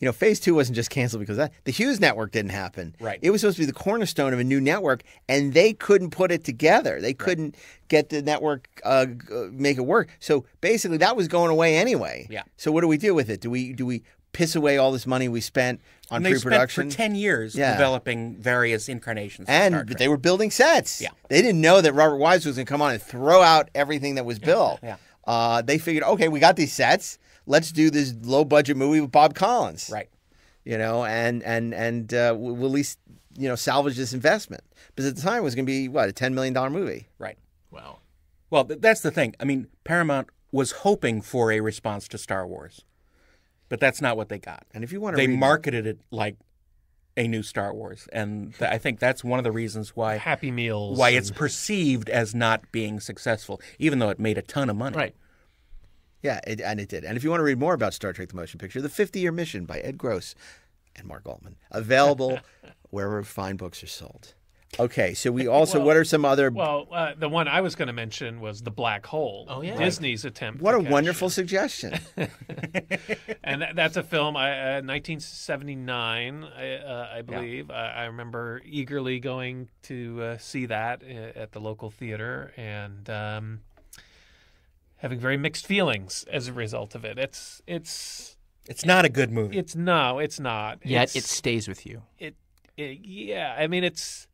you know, phase two wasn't just canceled because of that the Hughes network didn't happen.
Right.
It was supposed to be the cornerstone of a new network, and they couldn't put it together. They couldn't get the network uh, uh, make it work. So basically, that was going away anyway.
Yeah.
So what do we do with it? Do we do we piss away all this money we spent on
and they spent
pre-production?
for ten years
Yeah.
developing various incarnations. of
and
Star Trek.
they were building sets.
Yeah.
They didn't know that Robert Wise was going to come on and throw out everything that was built.
Yeah.
Uh, they figured, okay, we got these sets. Let's do this low budget movie with Bob Collins.
right.
you know, and and and uh, we'll we'll at least you know salvage this investment. Because at the time it was going to be what a ten million dollar movie.
Right.
Wow.
Well, that's the thing. I mean, Paramount was hoping for a response to Star Wars, but that's not what they got.
And if you want to,
They
read,
marketed it like a new Star Wars, and th- I think that's one of the reasons why
Happy Meals.
why
and-
it's perceived as not being successful, even though it made a ton of money.
Right.
yeah, it, and it did. And if you want to read more about Star Trek: The Motion Picture, The Fifty Year Mission by Ed Gross and Mark Altman, available wherever fine books are sold. Okay, so we also
Well-
what are some other?
Well, uh, the one I was going to mention was the black hole.
Oh, yeah.
Disney's attempt.
what
to
a
catch
wonderful
it.
suggestion.
and that, that's a film. I, uh, 1979, I, uh, I believe. I, I remember eagerly going to uh, see that uh, at the local theater and um, having very mixed feelings as a result of it. It's it's
It's not a good movie.
it's no, it's not.
Yet
It's-
it stays with you.
it, it yeah i mean it's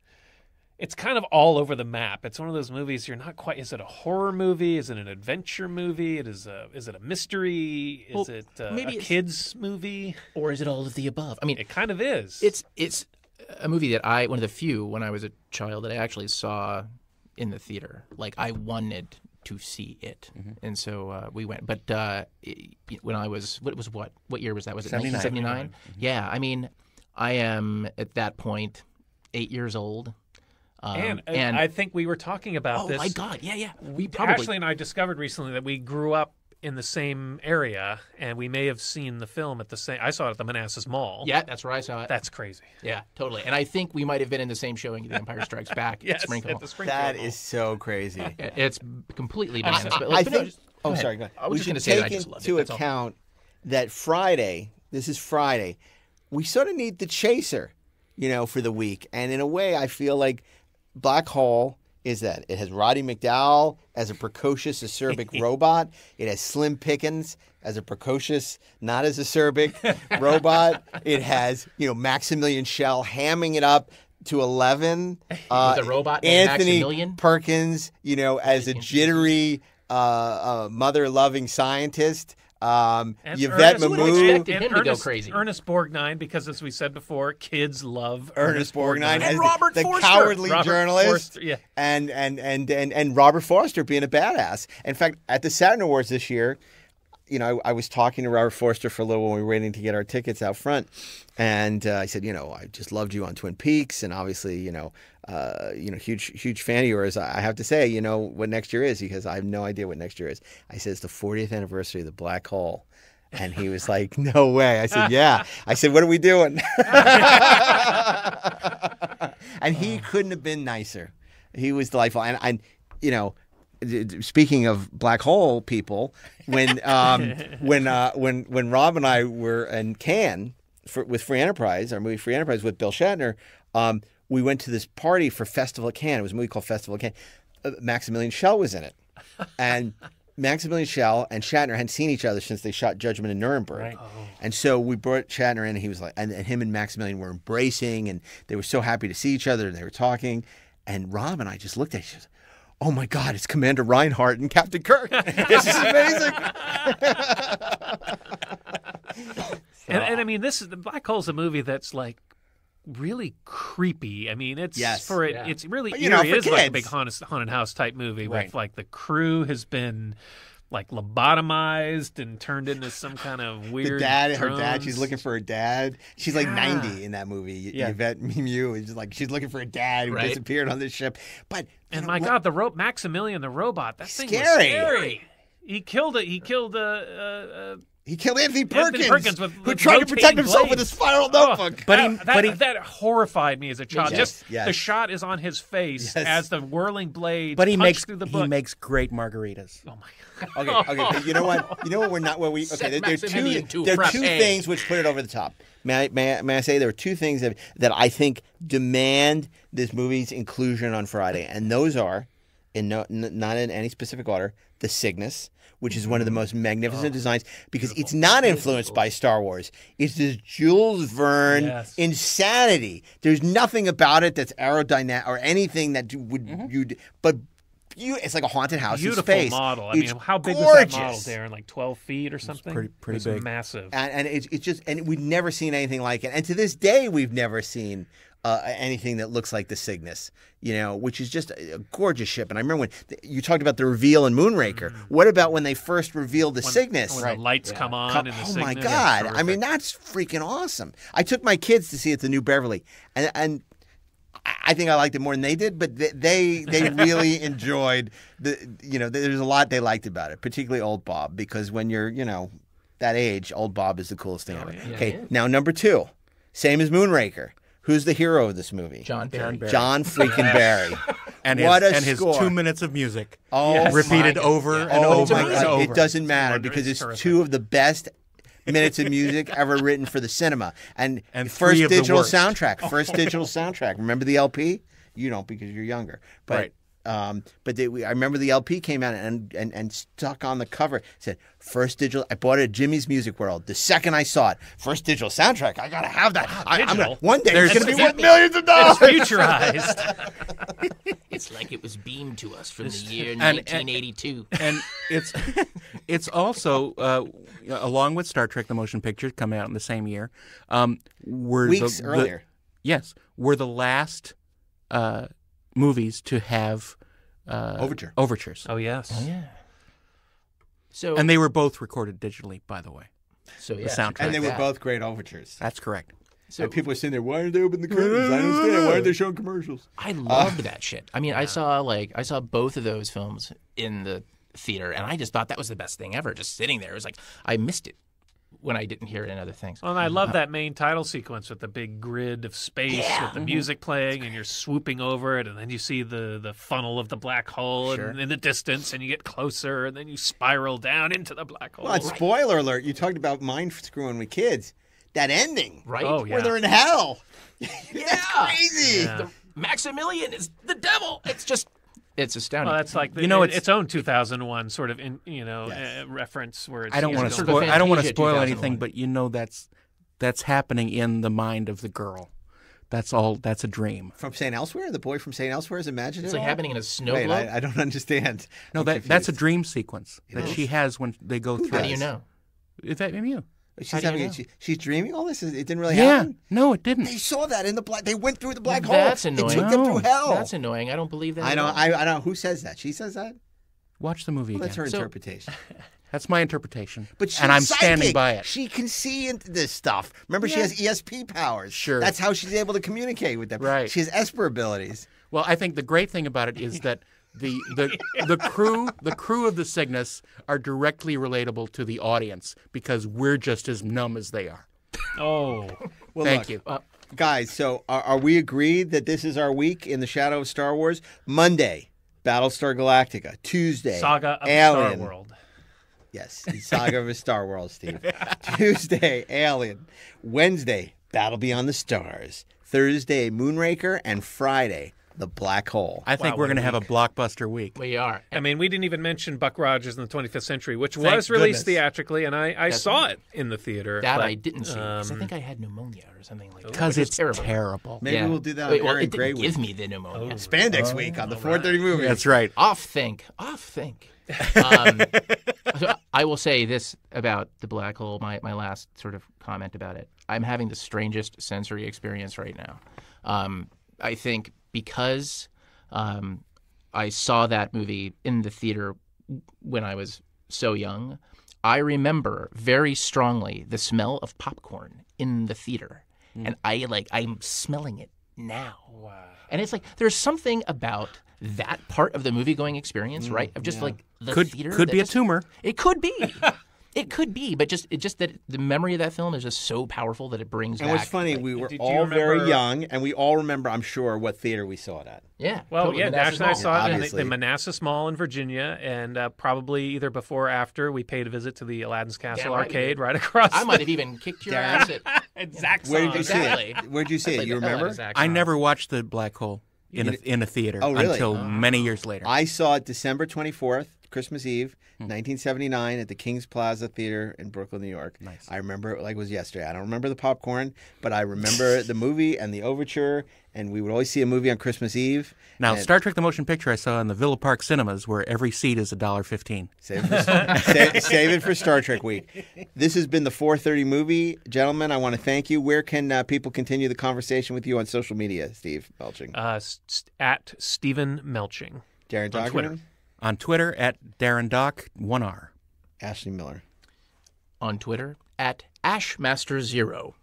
it's kind of all over the map it's one of those movies you're not quite is it a horror movie is it an adventure movie it is a is it a mystery is
Well,
it uh,
maybe
a kids movie
Or is it all of the above? I mean,
it kind of is
it's it's a movie that I one of the few when I was a child that I actually saw in the theater. Like I wanted to see it, and so uh, we went. But uh, it- when I was what was what what year was that? Was it
79.
1979? Yeah, I mean, I am at that point eight years old. Um,
and, and i think we were talking about
oh
this Oh
my god, yeah, yeah, we probably
ashley and i discovered recently that we grew up in the same area and we may have seen the film at the same i saw it at the manassas mall
yeah, that's where I saw it.
that's crazy
yeah, totally. And I think we might have been in the same showing, The Empire Strikes Back.
yes
at Springfield.
at the Springfield
that
Mall.
is so crazy.
It's completely
I,
bananas. but,
I
but no,
think.
just-
oh,
ahead.
sorry. Go ahead.
I was
we
just
should
going to say that I
take
just loved it.
into
That's all.
account that Friday. This is Friday. We sort of need the chaser, you know, for the week. And in a way, I feel like Black Hole is that it has Roddy McDowall as a precocious acerbic robot. It has Slim Pickens as a precocious, not as acerbic robot. It has you know Maximilian Schell hamming it up to eleven. Uh,
a robot
Anthony
Maximilian?
Perkins, you know, as a jittery, uh, uh, mother-loving scientist. Um,
And
Yvette
Ernest-
Mamou,
expected him to go
Ernest,
crazy.
Ernest Borgnine, because as we said before, kids love
Ernest Borgnine, as
And
the-
Robert
the,
Forster.
cowardly
Robert
journalist,
Forster, yeah.
and, and and and and Robert Forster being a badass. In fact, at the Saturn Awards this year, you know, I, I was talking to Robert Forster for a little when we were waiting to get our tickets out front, and uh, I said, you know, I just loved you on Twin Peaks, and obviously, you know, uh, you know, huge huge fan of yours. I I have to say, you know, what next year is because I have no idea what next year is. I said it's the 40th anniversary of the Black Hole. And he was like, "No way." I said, "Yeah." I said, "What are we doing?" and he couldn't have been nicer. He was delightful, and and you know, speaking of black hole people, when um, when uh, when when Rob and I were in Cannes for, with Free Enterprise, our movie Free Enterprise with Bill Shatner, um, we went to this party for Festival of Cannes. It was a movie called Festival of Cannes. Uh, Maximilian Schell was in it, and Maximilian Schell and Shatner hadn't seen each other since they shot Judgment in Nuremberg. And so we brought Shatner in, and he was like, and, and him and Maximilian were embracing, and they were so happy to see each other, and they were talking. And Rob and I just looked at each other. Oh my God! It's Commander Reinhardt and Captain Kirk. this is amazing.
And, and I mean, this is the Black Hole's a movie that's like really creepy. I mean, it's
Yes.
for it.
Yeah.
It's really
But, you know,
eerie.
for
it is like a big haunted, haunted house type movie
Right.
with like the crew has been like lobotomized and turned into some kind of
The
weird.
dad, her dad, she's looking for her dad. She's like 90 in that movie.
Yeah.
Yvette Mimieux is like, she's looking for a dad who
Right.
disappeared on this ship. But,
And my
what-
God, the ro- Maximilian, the robot, that thing was
Scary.
He killed it. He killed a. Uh,
He killed Anthony Perkins,
Anthony Perkins with-
who
with
tried to protect
rotating
himself with a
blades.
spiral
Oh,
notebook.
But
that,
he-
that,
but he-
that horrified me as a child.
Yes,
Just
yes.
the shot is on his face
Yes.
as the whirling blades.
But he makes
through the
he makes great margaritas.
oh my god.
Okay, okay, but you know what? You know what? We're not where we. Okay, there, there are two. There are two things which put it over the top. May I, may I, may I say there are two things that, that I think demand this movie's inclusion on Friday, and those are, in no, not in any specific order, the Cygnus, which is one of the most magnificent oh, designs because it's not influenced by Star Wars. It's this Jules Verne
Yes.
insanity. There's nothing about it that's aerodynamic or anything that you would mm-hmm. you but. You, it's like a haunted house
beautiful
in space.
model. I
It's
mean, how big
gorgeous.
was that model, Daren? Like twelve feet or something?
pretty- pretty
It was
big.
massive.
and, and it's, it's just and we've never seen anything like it and to this day we've never seen uh, anything that looks like the cygnus you know which is just a, a gorgeous ship. And i remember when th- you talked about the reveal in moonraker. What about when they first revealed the cygnus?
when the lights come on
Come-
and the
oh my
Cygnus-
god. I mean that's freaking awesome. I took my kids to see it at the new beverly and and I- I think I liked it more than they did, but they they, they really enjoyed the you know there's a lot they liked about it, particularly Old Bob because when you're you know that age, Old Bob is the coolest thing ever. Okay, now number two, same as Moonraker. Who's the hero of this movie?
John Barry.
Barry.
John freaking Barry.
And
What
his,
a
and his two minutes of music
Oh,
Yes.
repeated
my-
over and
oh
over
my
and over.
It doesn't matter
Wonder,
because
it's
it's
terrific.
two of the best minutes of music ever written for the cinema, and,
And
first
three of the
digital soundtrack. First digital soundtrack. Remember the LP? You don't because you're younger, but.
Right.
Um, but they, we, I remember the LP came out and, and, and stuck on the cover. It said first digital. I bought it at Jimmy's Music World. The second I saw it, first digital soundtrack. I gotta have that. I, I'm gonna, one day
There's-
it's gonna be worth millions of dollars.
It's futurized.
It's like it was beamed to us from the year
and-
1982.
and it's it's also uh, along with Star Trek: The Motion Picture coming out in the same year. Um, were
Weeks
the, the-
earlier.
yes, were the last uh, movies to have uh,
Overture.
overtures,
oh yes.
yeah. So
and they were both recorded digitally, by the way.
so
The
yeah,
soundtrack.
And they were
that.
both great overtures.
That's correct.
So
and people are sitting there, why aren't they opening the curtains? I don't understand. Why aren't they showing commercials?
I loved that shit. I mean, I saw like I saw both of those films in the theater, and I just thought that was the best thing ever. Just sitting there, it was like I missed it when I didn't hear it in other things.
Well, and I mm-hmm. love that main title sequence with the big grid of space with the mm-hmm. music playing, and you're swooping over it, and then you see the, the funnel of the black hole and, in the distance, and you get closer, and then you spiral down into the black hole.
Well, and spoiler alert, you talked about mind screwing with kids. That ending,
Right?
Oh, yeah.
where they're in hell.
Yeah.
That's crazy.
Yeah.
The Maximilian is the devil. It's just it's astounding.
Well, that's like the,
You know, it's-
its own 2001 sort of in, you know
Yes.
uh, reference where it's
I don't want to spoil. I don't want to spoil anything, but you know that's that's happening in the mind of the girl. That's all. That's a dream.
From St. Elsewhere? The boy from St. Elsewhere is imagined
it's like
all?
happening in a snow
Wait,
globe.
I, I don't understand.
No,
I'm
that that's a dream sequence that she has when they go through.
How do you know?
Is that maybe you?
She's
you
having.
know?
She, she's dreaming all this. It didn't really
Yeah.
happen.
No, it didn't.
They saw that in the black. They went through the black hole.
that's
It
annoying.
took them
No.
through hell.
That's annoying. I don't believe that.
I don't. I, I don't. Who says that? She says that.
Watch the movie
Well,
again.
that's her
So-
interpretation.
That's my interpretation.
But she's
and I'm
psychic.
standing by it.
She can see into this stuff. Remember, she has ESP powers.
Sure.
That's how she's able to communicate with them.
Right.
She has Esper abilities.
Well, I think the great thing about it is that the the the crew the crew of the Cygnus are directly relatable to the audience because we're just as numb as they are.
Oh,
Well,
Thank
look,
you.
Uh, guys. So, are, are we agreed that this is our week in the shadow of Star Wars? Monday, Battlestar Galactica. Tuesday,
Saga of
Alien.
Star World.
Yes, the saga of a Star World, Steve. Tuesday, Alien. Wednesday, Battle Beyond the Stars. Thursday, Moonraker, and Friday, The Black Hole.
I think
Wow,
we're
what a
going to have a blockbuster week.
We are.
I mean, we didn't even mention Buck Rogers in the 25th Century, which
Thank
was released
goodness.
theatrically, and I, I saw it in the theater.
That
but,
I didn't see because I
um,
think I had pneumonia or something like that.
Because
which is
it's
terrible.
terrible.
Maybe
Yeah.
we'll do that on
Wait, well,
Erin
it
Gray
didn't
week.
give me the pneumonia.
Spandex week on the 430 movie.
That's right.
Off think, off think. Um, so I will say this about the black hole. My my last sort of comment about it. I'm having the strangest sensory experience right now. Um, I think because um, I saw that movie in the theater when I was so young. I remember very strongly the smell of popcorn in the theater, and I like I'm smelling it now. Wow! And it's like there's something about that part of the movie going experience, right? Of just like the
Could
theater.
could
that
be a tumor.
It could be. it could be, but just it just that the memory of that film is just so powerful that it brings
And
back.
what's funny,
like,
we were
did you
all very young, and we all remember, I'm sure, what theater we saw it at.
yeah.
Well,
totally.
yeah,
Manassas
Nash and I
Mall.
saw it in the, the Manassas Mall in Virginia, and uh, probably either before or after we paid a visit to the Aladdin's Castle
Damn right
Arcade right across.
I
the-
might have even kicked your
Daren?
ass at
exact.
Where did you
Exactly.
see it? Where did you see it?
Played
You
the hell out of
remember?
Zach
I never watched the black hole in a, in a theater
Oh, really?
until many years later.
I saw it December 24th, Christmas Eve,
Hmm.
1979, at the Kings Plaza Theater in Brooklyn, New York.
Nice.
I remember it like it was yesterday. I don't remember the popcorn, but I remember the movie and the overture. And we would always see a movie on Christmas Eve.
now,
and-
Star Trek: The Motion Picture I saw in the Villa Park Cinemas, where every seat is a dollar fifteen.
Save it, for, save, save it for Star Trek week. This has been the 4:30 movie, gentlemen. I want to thank you. Where can uh, people continue the conversation with you on social media, Steve Melching?
Uh, s- s- at Steven Melching.
Daren
on Twitter.
Dochterman,
On Twitter at Daren Doc one R.
Ashley Miller,
on Twitter at Ashmaster0.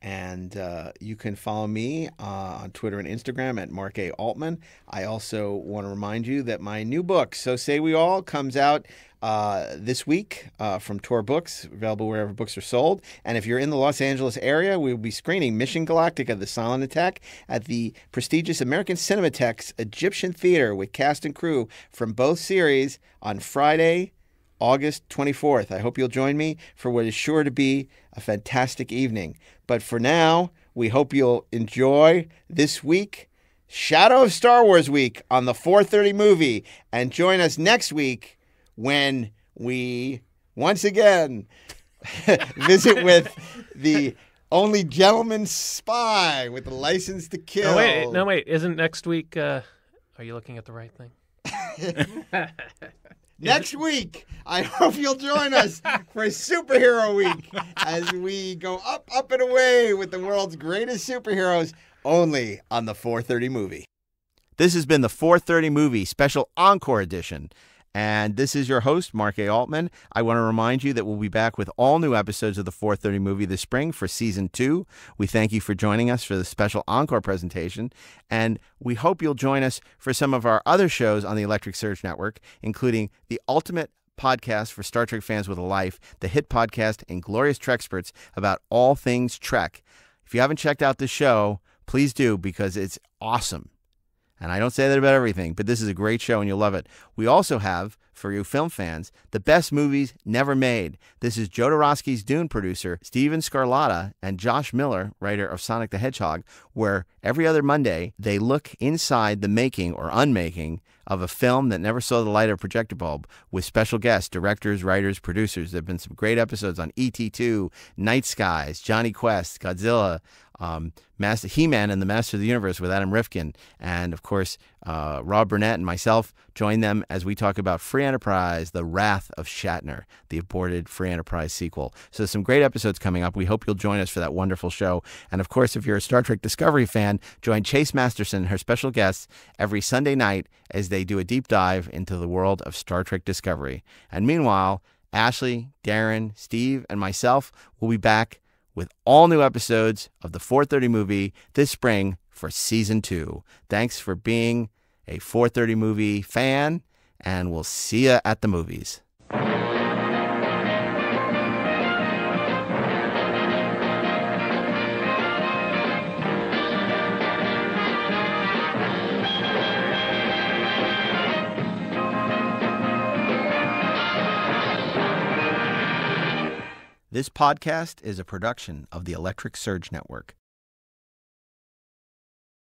And uh, you can follow me uh, on Twitter and Instagram at Mark A Altman. I also want to remind you that my new book, "So Say We All," comes out. Uh, this week uh, from Tor Books, available wherever books are sold. And if you're in the Los Angeles area, we will be screening Mission Galactica: The Cylon Attack at the prestigious American Cinematheque's Egyptian Theater with cast and crew from both series on Friday, August 24th. I hope you'll join me for what is sure to be a fantastic evening. But for now, we hope you'll enjoy this week, Shadow of Star Wars week on the 430 movie, and join us next week when we once again visit with the only gentleman spy with a license to kill.
No wait, no wait. Isn't next week? Uh, are you looking at the right thing?
Next week, I hope you'll join us for Superhero Week as we go up, up, and away with the world's greatest superheroes only on the 430 movie. This has been the 430 movie special encore edition. And this is your host, Mark A. Altman. I want to remind you that we'll be back with all new episodes of the 430 movie this spring for season two. We thank you for joining us for the special encore presentation. And we hope you'll join us for some of our other shows on the Electric Surge Network, including the Ultimate podcast for Star Trek fans with a life, the hit podcast, Inglorious Treksperts about all things Trek. If you haven't checked out this show, please do because it's awesome. And I don't say that about everything, but this is a great show and you'll love it. We also have, for you film fans, the best movies never made. This is Jodorowsky's Dune producer, Stephen Scarlata, and Josh Miller, writer of Sonic the Hedgehog, where every other Monday they look inside the making or unmaking of a film that never saw the light of a projector bulb with special guests, directors, writers, producers. There have been some great episodes on ET2, Night Skies, Jonny Quest, Godzilla, um, Master He-Man and the Master of the Universe with Adam Rifkin, and of course uh, Rob Burnett and myself join them as we talk about Free Enterprise: The Wrath of Shatner, the aborted Free Enterprise sequel. So some great episodes coming up. We hope you'll join us for that wonderful show. And of course, if you're a Star Trek Discovery fan, join Chase Masterson and her special guests every Sunday night as they do a deep dive into the world of Star Trek Discovery. And meanwhile, Ashley, Daren, Steve, and myself will be back with all new episodes of the 430 movie this spring for season two. Thanks for being a 430 movie fan, and we'll see you at the movies. This podcast is a production of the Electric Surge Network.